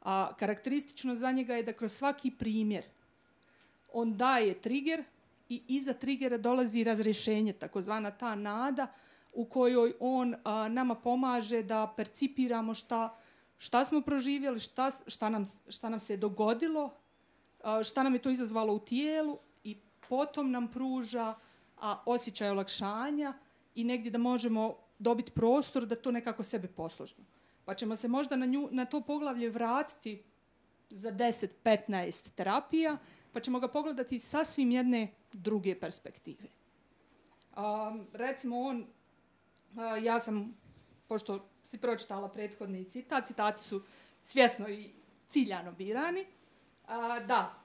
A karakteristično za njega je da kroz svaki primjer on daje trigger, i iza trigera dolazi razrešenje, takozvana ta nada u kojoj on a, nama pomaže da percipiramo šta, šta smo proživjeli, šta, šta, nam, šta nam se dogodilo, šta nam je to izazvalo u tijelu i potom nam pruža a, osjećaj olakšanja i negdje da možemo dobiti prostor da to nekako sebe posložimo. Pa ćemo se možda na, nju, na to poglavlje vratiti za 10-15 terapija, pa ćemo ga pogledati sasvim jedne druge perspektive. Um, recimo on, uh, ja sam, pošto si pročitala prethodni citat, citati su svjesno i ciljano birani, uh, da,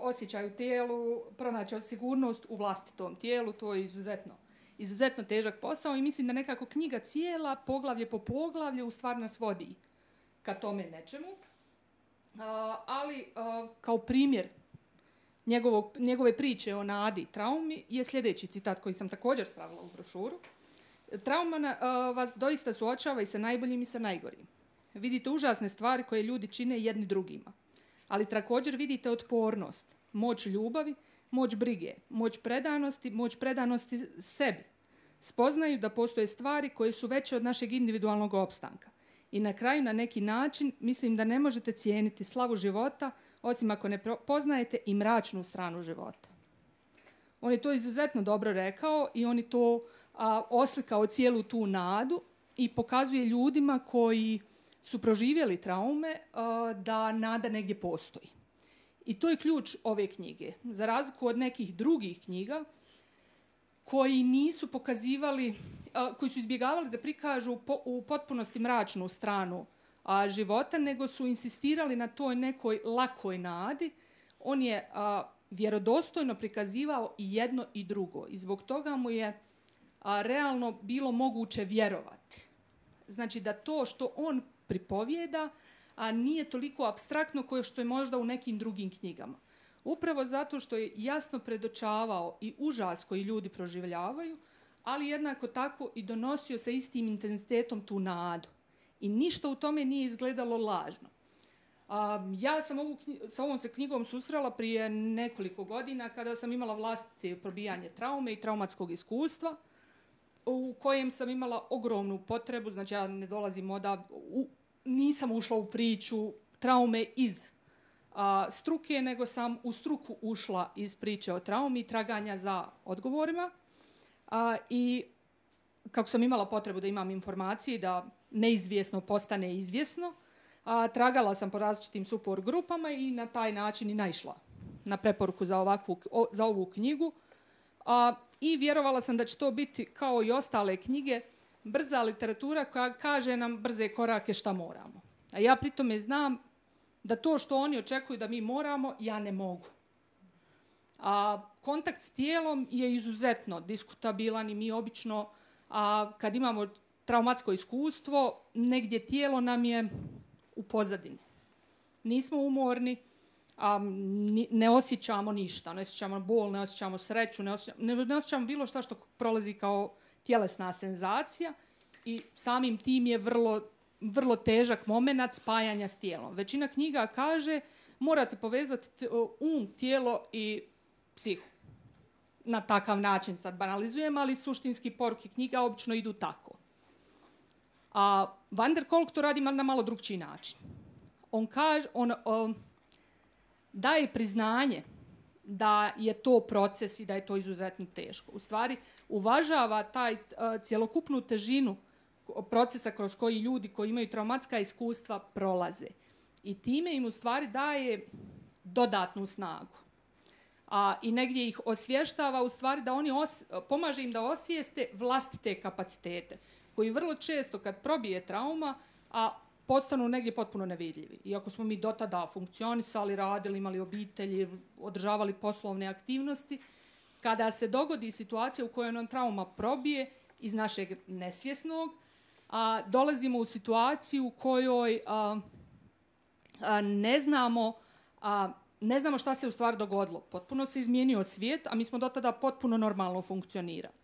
osjećaj u tijelu, pronaći sigurnost u vlastitom tijelu, to je izuzetno, izuzetno težak posao i mislim da nekako knjiga cijela, poglavlje po poglavlje, u stvar nas vodi ka tome nečemu. Uh, ali uh, kao primjer njegovog, njegove priče o nadi traumi je sljedeći citat koji sam također stavila u brošuru. Trauma na, uh, vas doista suočava i sa najboljim i sa najgorim. Vidite užasne stvari koje ljudi čine jedni drugima. Ali također vidite otpornost, moć ljubavi, moć brige, moć predanosti, moć predanosti sebi. Spoznaju da postoje stvari koje su veće od našeg individualnog opstanka. I na kraju, na neki način, mislim da ne možete cijeniti slavu života, osim ako ne poznajete i mračnu stranu života. On je to izuzetno dobro rekao i on je to a, oslikao cijelu tu nadu i pokazuje ljudima koji su proživjeli traume a, da nada negdje postoji. I to je ključ ove knjige. Za razliku od nekih drugih knjiga koji nisu pokazivali, a, koji su izbjegavali da prikažu po, u potpunosti mračnu stranu a, života, nego su insistirali na toj nekoj lakoj nadi. On je a, vjerodostojno prikazivao i jedno i drugo. I zbog toga mu je a, realno bilo moguće vjerovati. Znači da to što on pripovijeda a nije toliko abstraktno koje što je možda u nekim drugim knjigama. Upravo zato što je jasno predočavao i užas koji ljudi proživljavaju, ali jednako tako i donosio sa istim intenzitetom tu nadu i ništa u tome nije izgledalo lažno. A, ja sam ovu, sa ovom se knjigom susrela prije nekoliko godina kada sam imala vlastite probijanje traume i traumatskog iskustva u kojem sam imala ogromnu potrebu, znači ja ne dolazim od u, nisam ušla u priču traume iz a, struke, nego sam u struku ušla iz priče o traumi i traganja za odgovorima. A, I kako sam imala potrebu da imam informacije da neizvjesno postane izvjesno. A, tragala sam po različitim supor grupama i na taj način i naišla na preporuku za, ovakvu, o, za ovu knjigu. A, I vjerovala sam da će to biti kao i ostale knjige, brza literatura koja kaže nam brze korake šta moramo. A ja pritome znam da to što oni očekuju da mi moramo, ja ne mogu. A kontakt s tijelom je izuzetno diskutabilan i mi obično, a, kad imamo traumatsko iskustvo, negdje tijelo nam je u pozadini. Nismo umorni, a ne osjećamo ništa, ne osjećamo bol, ne osjećamo sreću, ne osjećamo, ne, ne osjećamo bilo šta što prolazi kao tjelesna senzacija i samim tim je vrlo vrlo težak moment spajanja s tijelom. Većina knjiga kaže morate povezati um, tijelo i psihu. Na takav način sad banalizujem, ali suštinski poruke knjiga obično idu tako. A Van der Kolk to radi na malo drugčiji način. On kaže, on, on daje priznanje da je to proces i da je to izuzetno teško. U stvari, uvažava taj uh, cjelokupnu težinu procesa kroz koji ljudi koji imaju traumatska iskustva prolaze. I time im u stvari daje dodatnu snagu. A, I negdje ih osvještava u stvari da oni os, pomaže im da osvijeste vlastite kapacitete koji vrlo često kad probije trauma, a postanu negdje potpuno nevidljivi. Iako smo mi do tada funkcionisali, radili, imali obitelji, održavali poslovne aktivnosti, kada se dogodi situacija u kojoj nam trauma probije iz našeg nesvjesnog, a, dolazimo u situaciju u kojoj a, a, ne znamo a, ne znamo šta se u stvari dogodilo. Potpuno se izmijenio svijet, a mi smo do tada potpuno normalno funkcionirali.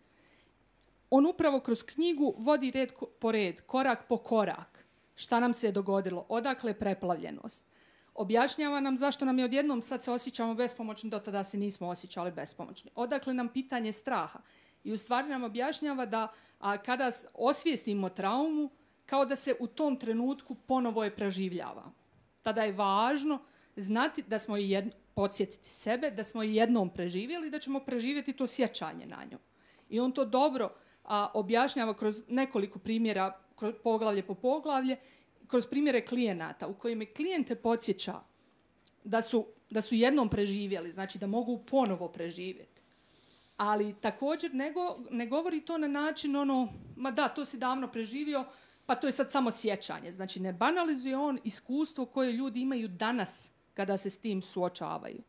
On upravo kroz knjigu vodi red po red, korak po korak. Šta nam se je dogodilo? Odakle preplavljenost? Objašnjava nam zašto nam je odjednom sad se osjećamo bespomoćni, do tada se nismo osjećali bespomoćni. Odakle nam pitanje straha? I u stvari nam objašnjava da a, kada osvijestimo traumu, kao da se u tom trenutku ponovo je preživljava. Tada je važno znati da smo jedno, podsjetiti sebe, da smo jednom preživjeli, da ćemo preživjeti to sjećanje na njom. I on to dobro a, objašnjava kroz nekoliko primjera, poglavlje po poglavlje, kroz primjere klijenata u kojima klijente podsjeća da su, da su jednom preživjeli, znači da mogu ponovo preživjeti. Ali također ne, go, ne govori to na način ono, ma da, to si davno preživio, pa to je sad samo sjećanje. Znači ne banalizuje on iskustvo koje ljudi imaju danas kada se s tim suočavaju.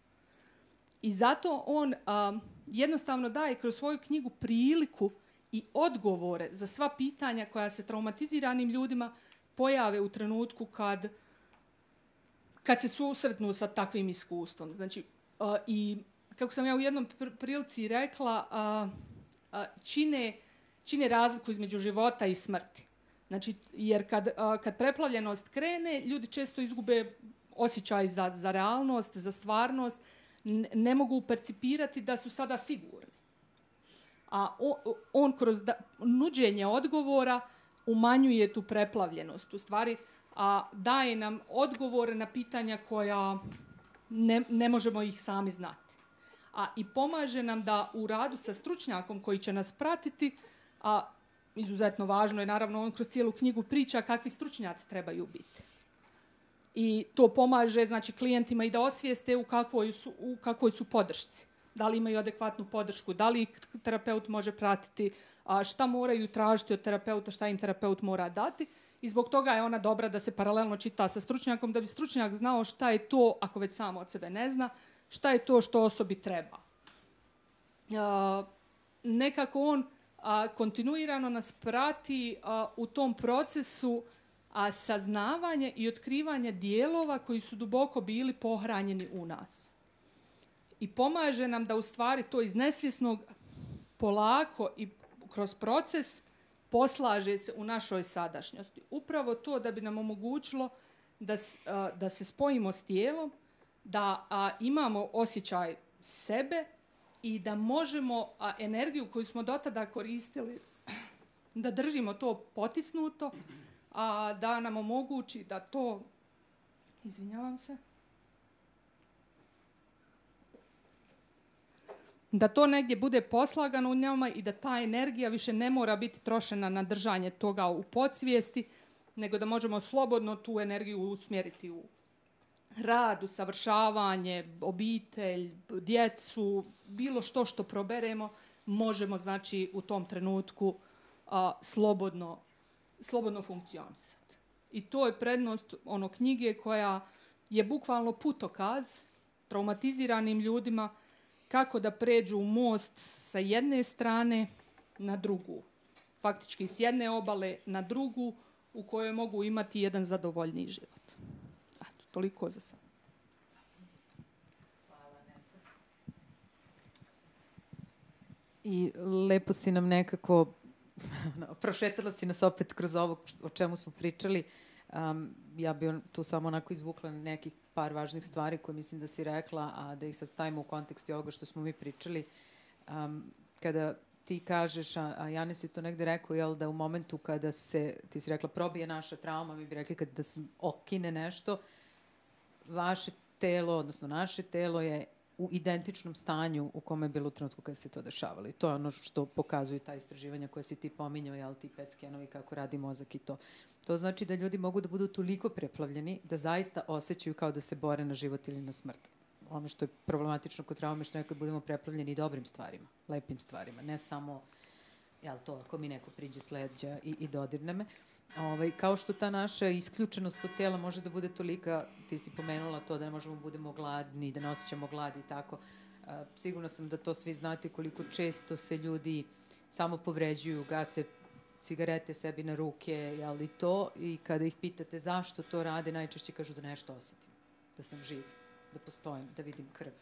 I zato on a, jednostavno daje kroz svoju knjigu priliku i odgovore za sva pitanja koja se traumatiziranim ljudima pojave u trenutku kad, kad se susretnu sa takvim iskustvom. Znači, uh, i kako sam ja u jednom pr prilici rekla, uh, uh, čine, čine razliku između života i smrti. Znači, jer kad, kad preplavljenost krene, ljudi često izgube osjećaj za, za realnost, za stvarnost, ne mogu percipirati da su sada sigurni a on kroz da, nuđenje odgovora umanjuje tu preplavljenost. U stvari, a, daje nam odgovore na pitanja koja ne, ne možemo ih sami znati. A i pomaže nam da u radu sa stručnjakom koji će nas pratiti, a izuzetno važno je, naravno, on kroz cijelu knjigu priča kakvi stručnjaci trebaju biti. I to pomaže, znači, klijentima i da osvijeste u kakvoj su, u kakvoj su podršci da li imaju adekvatnu podršku, da li terapeut može pratiti, a šta moraju tražiti od terapeuta, šta im terapeut mora dati. I zbog toga je ona dobra da se paralelno čita sa stručnjakom, da bi stručnjak znao šta je to, ako već samo od sebe ne zna, šta je to što osobi treba. A, nekako on a, kontinuirano nas prati a, u tom procesu a, saznavanje i otkrivanje dijelova koji su duboko bili pohranjeni u nas i pomaže nam da u stvari to iz nesvjesnog polako i kroz proces poslaže se u našoj sadašnjosti. Upravo to da bi nam omogućilo da, da se spojimo s tijelom, da a, imamo osjećaj sebe i da možemo a, energiju koju smo dotada koristili da držimo to potisnuto, a da nam omogući da to, izvinjavam se, da to negdje bude poslagano u njama i da ta energija više ne mora biti trošena na držanje toga u podsvijesti, nego da možemo slobodno tu energiju usmjeriti u rad, usavršavanje, obitelj, djecu, bilo što što proberemo, možemo znači u tom trenutku a, slobodno, slobodno funkcionisati. I to je prednost ono knjige koja je bukvalno putokaz traumatiziranim ljudima kako da pređu most sa jedne strane na drugu. Faktički s jedne obale na drugu u kojoj mogu imati jedan zadovoljniji život. Eto, toliko za sad. I lepo si nam nekako prošetala si nas opet kroz ovo o čemu smo pričali. Um, ja bi on, tu samo onako izvukla nekih par važnih stvari koje mislim da si rekla, a da ih sad stavimo u kontekst ovoga što smo mi pričali. Um, kada ti kažeš, a, a Janis je to negde rekao, jel, da u momentu kada se, ti si rekla, probije naša trauma, mi bi rekli kada se okine nešto, vaše telo, odnosno naše telo je u identičnom stanju u kome je bilo u trenutku kada se to dešavalo. I to je ono što pokazuju ta istraživanja koje si ti pominjao, jel, ti pet skenovi, kako radi mozak i to. To znači da ljudi mogu da budu toliko preplavljeni da zaista osjećaju kao da se bore na život ili na smrt ono što je problematično kod traume, što nekad budemo preplavljeni dobrim stvarima, lepim stvarima, ne samo jel to, ako mi neko priđe s leđa i, i dodirne me. Ovaj, kao što ta naša isključenost od tela može da bude tolika, ti si pomenula to da ne možemo da budemo gladni, da ne osjećamo glad i tako. A, sigurno sam da to svi znate koliko često se ljudi samo povređuju, gase cigarete sebi na ruke, jel i to, i kada ih pitate zašto to rade, najčešće kažu da nešto osetim, da sam živ da postojim, da vidim krv,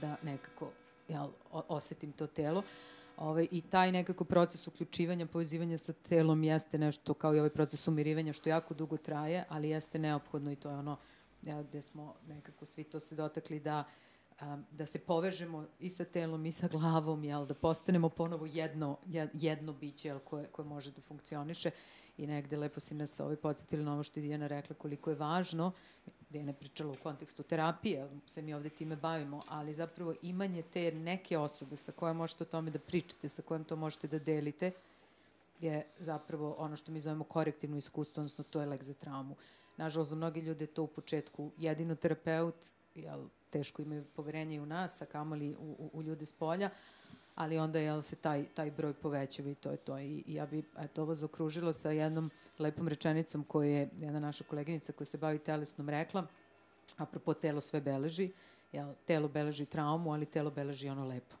da nekako jel, osetim to telo. Ove, ovaj, I taj nekako proces uključivanja, povezivanja sa telom jeste nešto kao i ovaj proces umirivanja što jako dugo traje, ali jeste neophodno i to je ono jel, gde smo nekako svi to se dotakli da um, da se povežemo i sa telom i sa glavom, jel, da postanemo ponovo jedno, jedno biće jel, koje, koje može da funkcioniše. I negde lepo si nas ovaj, podsjetili na ovo što je Dijana rekla koliko je važno Dijana je pričala u kontekstu terapije, se mi ovde time bavimo, ali zapravo imanje te neke osobe sa kojom možete o tome da pričate, sa kojom to možete da delite, je zapravo ono što mi zovemo korektivno iskustvo, odnosno to je lek za traumu. Nažalost, za mnogi ljude to u početku jedino terapeut, jel, teško imaju poverenje u nas, a kamali u, u, u ljude s polja, ali onda jel, se taj, taj broj povećava i to je to. I, i ja bi eto, ovo zaokružila sa jednom lepom rečenicom koju je jedna naša koleginica koja se bavi telesnom rekla, apropo telo sve beleži, jel, telo beleži traumu, ali telo beleži ono lepo.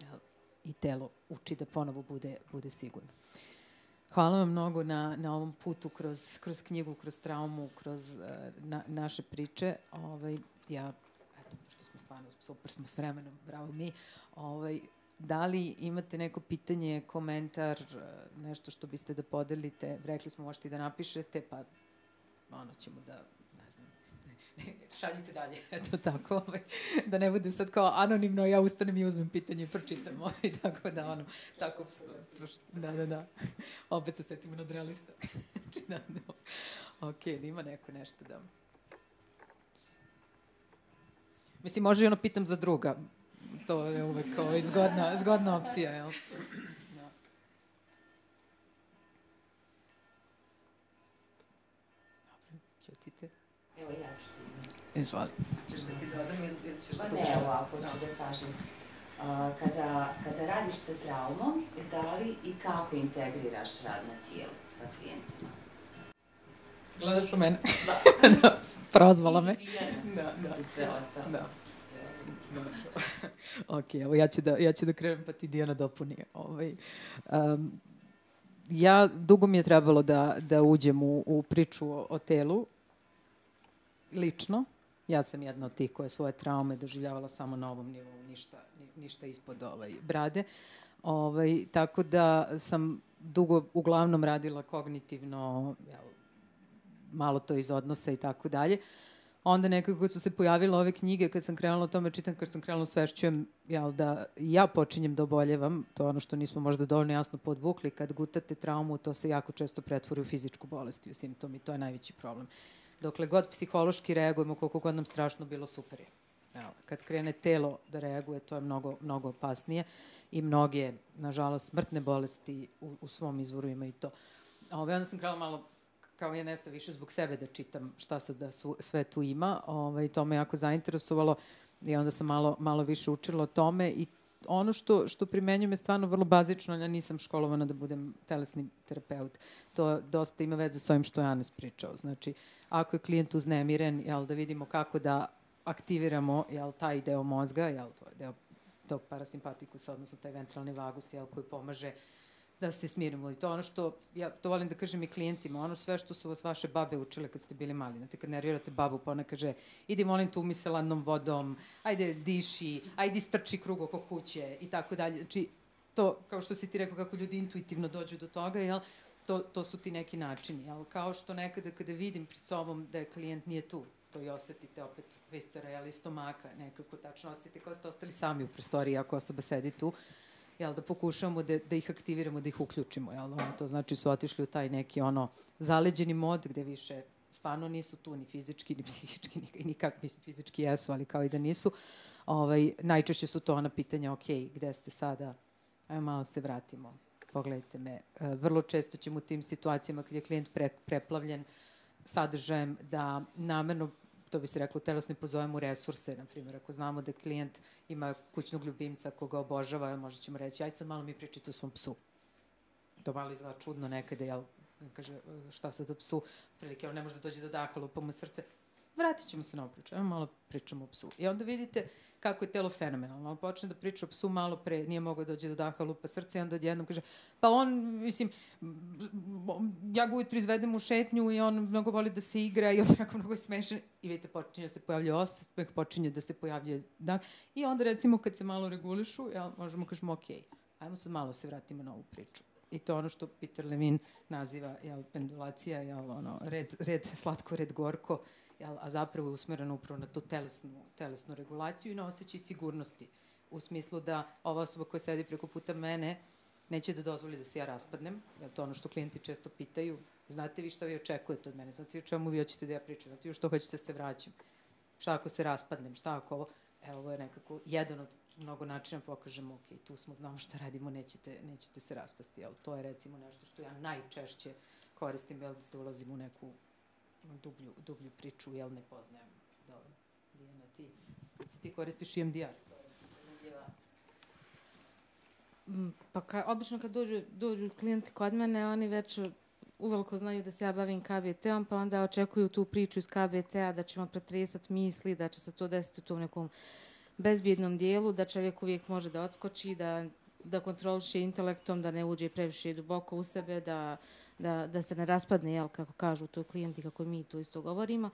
Jel, I telo uči da ponovo bude, bude sigurno. Hvala vam mnogo na, na ovom putu kroz, kroz knjigu, kroz traumu, kroz uh, na, naše priče. Ovaj, ja pošto smo stvarno super smo s vremenom, bravo mi, ovaj, da li imate neko pitanje, komentar, nešto što biste da podelite, rekli smo možete i da napišete, pa ono ćemo da, šaljite dalje, eto tako, ovaj, da ne bude sad kao anonimno, ja ustanem i uzmem pitanje pročitam, ovaj, tako da ono, tako, da, da, da, opet se setimo nadrealista, znači da, da, ok, da ima neko nešto da Mislim, može i ono pitam za druga. To je uvek ovaj, zgodna, zgodna opcija, jel? Da. Dobro, čutite. Evo ja ću. Izvoli. Češ da ti dodam ili ćeš da pa ne, ovako ću da kažem. Uh, kada, kada radiš sa traumom, da li i kako integriraš rad na tijelu sa klijentima? Gledaš u mene? Da. da. Prozvala me. Da, da. I sve ostalo. Da. ok, evo ja ću da, ja ću da krenem pa ti Dijana dopuni. Ovaj, um, ja, dugo mi je trebalo da, da uđem u, u priču o, o telu, lično. Ja sam jedna od tih koje svoje traume doživljavala samo na ovom nivou, ništa, ništa ispod ovaj, brade. Ovaj, tako da sam dugo uglavnom radila kognitivno, jel, malo to iz odnosa i tako dalje. Onda nekako su se pojavile ove knjige, kad sam krenula o tome čitam, kad sam krenula svešćujem, jel, da ja počinjem da oboljevam, to je ono što nismo možda dovoljno jasno podvukli, kad gutate traumu, to se jako često pretvori u fizičku bolest i u simptom i to je najveći problem. Dokle god psihološki reagujemo, koliko god nam strašno bilo, super je. Jel, kad krene telo da reaguje, to je mnogo, mnogo opasnije i mnoge, nažalost, smrtne bolesti u, u svom izvoru imaju to. Ove, onda sam krenula malo kao je nesta više zbog sebe da čitam šta sad da su, sve tu ima. Ovaj, to me jako zainteresovalo i onda sam malo, malo više učila o tome i ono što, što primenjujem je stvarno vrlo bazično, ja nisam školovana da budem telesni terapeut. To dosta ima veze s ovim što je Anes pričao. Znači, ako je klijent uznemiren, jel, da vidimo kako da aktiviramo jel, taj deo mozga, jel, to je deo tog parasimpatikusa, odnosno taj ventralni vagus, jel, koji pomaže uh, da se smirimo. I to ono što, ja to volim da kažem i klijentima, ono sve što su vas vaše babe učile kad ste bili mali. Znate, kad nervirate babu, pa ona kaže, idi molim te umi vodom, ajde diši, ajde strči krug oko kuće i tako dalje. Znači, to, kao što si ti rekao, kako ljudi intuitivno dođu do toga, jel? To, to su ti neki načini, jel? Kao što nekada kada vidim pred sobom da je klijent nije tu, to i osetite opet viscera, jel, iz stomaka, nekako tačno osetite kao ste ostali sami u prostoriji ako osoba sedi tu, jel, da pokušamo da, da ih aktiviramo, da ih uključimo, jel, ono, to znači su otišli u taj neki, ono, zaleđeni mod gde više stvarno nisu tu ni fizički, ni psihički, ni, nikak, mislim, fizički jesu, ali kao i da nisu, ovaj, najčešće su to ona pitanja, ok, gde ste sada, ajmo malo se vratimo, pogledajte me. E, vrlo često ćemo u tim situacijama kad je klijent pre, preplavljen sadržajem da namerno to bi se reklo, telesno pozovemo resurse, na primjer, ako znamo da klijent ima kućnog ljubimca koga obožava, možda ćemo reći, aj sad malo mi pričajte o svom psu. To malo izgleda čudno nekada, jel, kaže, šta sad o psu, prilike, on ne može da dođe do daha, lupa mu srce, vratit ćemo se na priču, ajmo malo pričamo o psu. I onda vidite kako je telo fenomenalno. On počne da priča o psu malo pre, nije mogao da dođe do daha, lupa srce i onda odjednom kaže, pa on, mislim, ja ga ujutru izvedem u šetnju i on mnogo voli da se igra i onda onako mnogo je smešan. I vidite, počinje da se pojavlja osmeh, počinje da se pojavlja dan. I onda recimo kad se malo regulišu, ja, možemo kažemo, ok, ajmo sad malo se vratimo na ovu priču. I to ono što Peter Levin naziva jel, pendulacija, jel, ono, red, red slatko, red gorko, jel, a zapravo je usmereno upravo na tu telesnu, telesnu regulaciju i na osjećaj sigurnosti. U smislu da ova osoba koja sedi preko puta mene neće da dozvoli da se ja raspadnem, jer to ono što klijenti često pitaju, znate vi šta vi očekujete od mene, znate vi o čemu vi hoćete da ja pričam, znate vi što hoćete da se vraćam, šta ako se raspadnem, šta ako ovo, evo ovo je nekako jedan od mnogo načina pokažemo, ok, tu smo, znamo šta radimo, nećete, nećete se raspasti, jel? To je recimo nešto što ja najčešće koristim, jel, da ulazim u neku dublju, dublju priču, jel ne poznajem dobro. Dijana, ti, ti koristiš EMDR? Pa ka, obično kad dođu, dođu klijenti kod mene, oni već uveliko znaju da se ja bavim KBT-om, pa onda očekuju tu priču iz KBT-a da ćemo pretresati misli, da će se to desiti u tom nekom bezbjednom dijelu, da čovjek uvijek može da odskoči, da, da kontroliše intelektom, da ne uđe previše duboko u sebe, da, da, da se ne raspadne, jel, kako kažu to klijenti, kako mi to isto govorimo.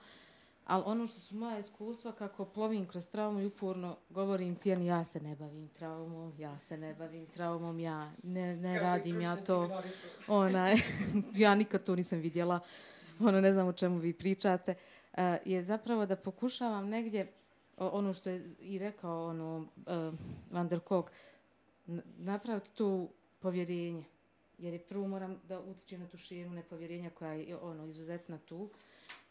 Ali ono što su moja iskustva, kako plovim kroz traumu i uporno govorim ti, ja se ne bavim traumom, ja se ne bavim traumom, ja ne, ne radim ja to. Onaj, ja nikad to nisam vidjela, ono ne znam o čemu vi pričate. Uh, je zapravo da pokušavam negdje, ono što je i rekao ono, uh, Van der Kolk, napraviti tu povjerenje jer je prvo moram da utičem na tu šemu nepovjerenja koja je ono izuzetna tu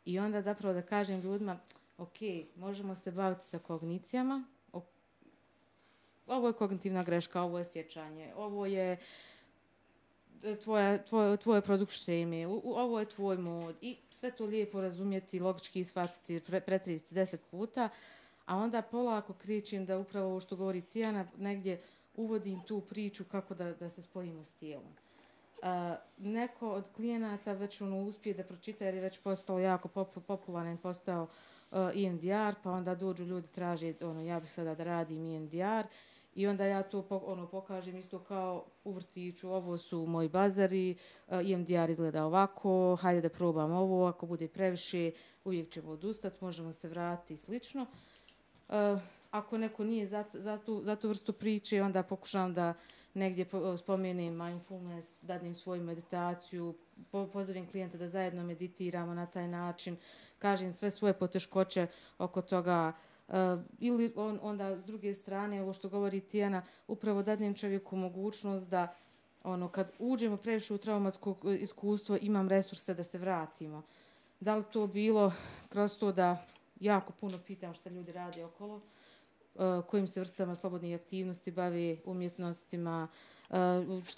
i onda zapravo da kažem ljudima ok, možemo se baviti sa kognicijama ovo je kognitivna greška, ovo je sjećanje, ovo je tvoja, tvoj, tvoje produkt šeme, ovo je tvoj mod i sve to lijepo razumjeti, logički shvatiti, pre, pretrisiti deset puta, a onda polako kričim da upravo ovo što govori Tijana, negdje uvodim tu priču kako da, da se spojimo s tijelom neko od klijenata već ono uspije da pročita jer je već postao jako pop popularan, postao uh, EMDR, pa onda dođu ljudi traže, ono, ja bih sada da radim EMDR i onda ja to po, ono, pokažem isto kao u vrtiću, ovo su moji bazari, uh, EMDR izgleda ovako, hajde da probam ovo, ako bude previše, uvijek ćemo odustati, možemo se vratiti i slično. Uh, ako neko nije za, za, tu, za tu vrstu priče, onda pokušavam da negdje spomenem mindfulness, dadim svoju meditaciju, po, pozovem klijenta da zajedno meditiramo na taj način, kažem sve svoje poteškoće oko toga, uh, ili on, onda s druge strane, ovo što govori Tijana, upravo dadim čovjeku mogućnost da ono, kad uđemo previše u traumatsko iskustvo, imam resurse da se vratimo. Da li to bilo kroz to da jako puno pitam što ljudi rade okolo, kojim se vrstama slobodnih aktivnosti bavi umjetnostima, uh,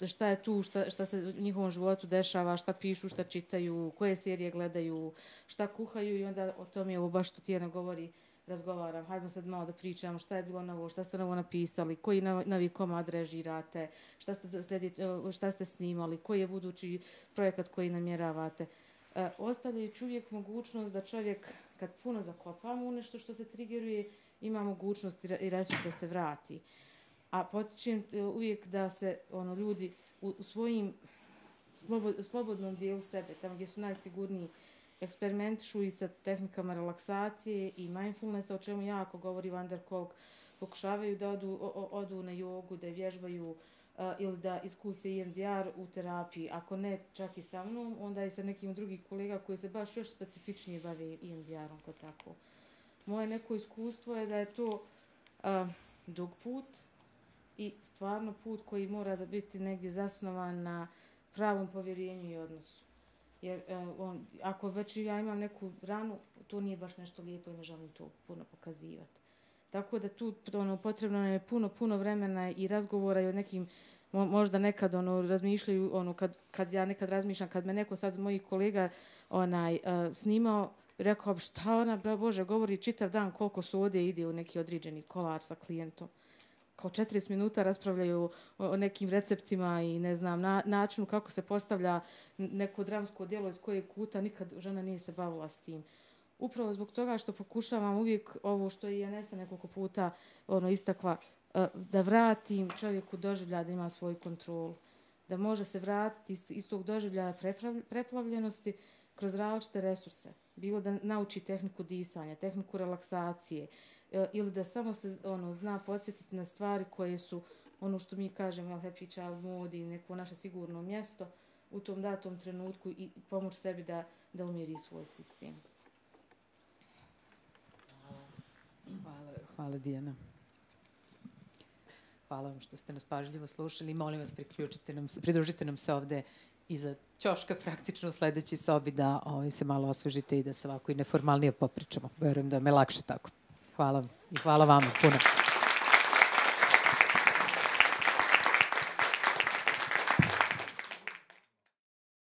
šta je tu, šta, šta se u njihovom životu dešava, šta pišu, šta čitaju, koje serije gledaju, šta kuhaju i onda o tom je ovo baš što Tijena govori, razgovaram, hajmo sad malo da pričamo šta je bilo novo, šta ste novo napisali, koji novi komad režirate, šta ste, sledite, šta ste snimali, koji je budući projekat koji namjeravate. Ostavljajući uvijek mogućnost da čovjek, kad puno zakopamo u nešto što se triggeruje, ima mogućnost i resurs da se vrati. A potičem e, uvijek da se ono ljudi u, u svojim slobod, slobodnom dijelu sebe, tamo gdje su najsigurniji, eksperimentišu i sa tehnikama relaksacije i mindfulnessa, o čemu jako govori Van der Kolk, pokušavaju da odu, o, odu na jogu, da vježbaju uh, ili da iskuse EMDR u terapiji. Ako ne čak i sa mnom, onda i sa nekim drugih kolega koji se baš još specifičnije bave EMDR-om kao tako. Moje neko iskustvo je da je to uh, dug put i stvarno put koji mora da biti negdje zasnovan na pravom povjerenju i odnosu. Jer uh, on, ako već ja imam neku ranu, to nije baš nešto lijepo i ne želim to puno pokazivati. Tako da tu ono, potrebno je puno, puno vremena i razgovora i o nekim možda nekad ono razmišljaju ono kad, kad ja nekad razmišljam kad me neko sad mojih kolega onaj uh, snimao rekao bi šta ona bra, bože govori čitav dan koliko su ovdje ide u neki određeni kolač sa klijentom. Kao 40 minuta raspravljaju o, o nekim receptima i ne znam na, načinu kako se postavlja neko dramsko djelo iz kojeg kuta nikad žena nije se bavila s tim. Upravo zbog toga što pokušavam uvijek ovo što je Janesa nekoliko puta ono istakla E, da vratim čovjeku doživlja da ima svoju kontrolu, da može se vratiti iz, iz tog doživljaja preplavljenosti kroz različite resurse. Bilo da nauči tehniku disanja, tehniku relaksacije e, ili da samo se ono zna podsjetiti na stvari koje su ono što mi kažemo, jel, happy child mode i neko naše sigurno mjesto u tom datom trenutku i pomoći sebi da, da umiri svoj sistem. Hvala, hvala Dijana. Hvala vam što ste nas pažljivo slušali. Molim vas, priključite nam, pridružite nam se ovde iza ćoška praktično u sledećoj sobi da ovaj, se malo osvežite i da se ovako i neformalnije popričamo. Verujem da me lakše tako. Hvala vam i hvala vam puno.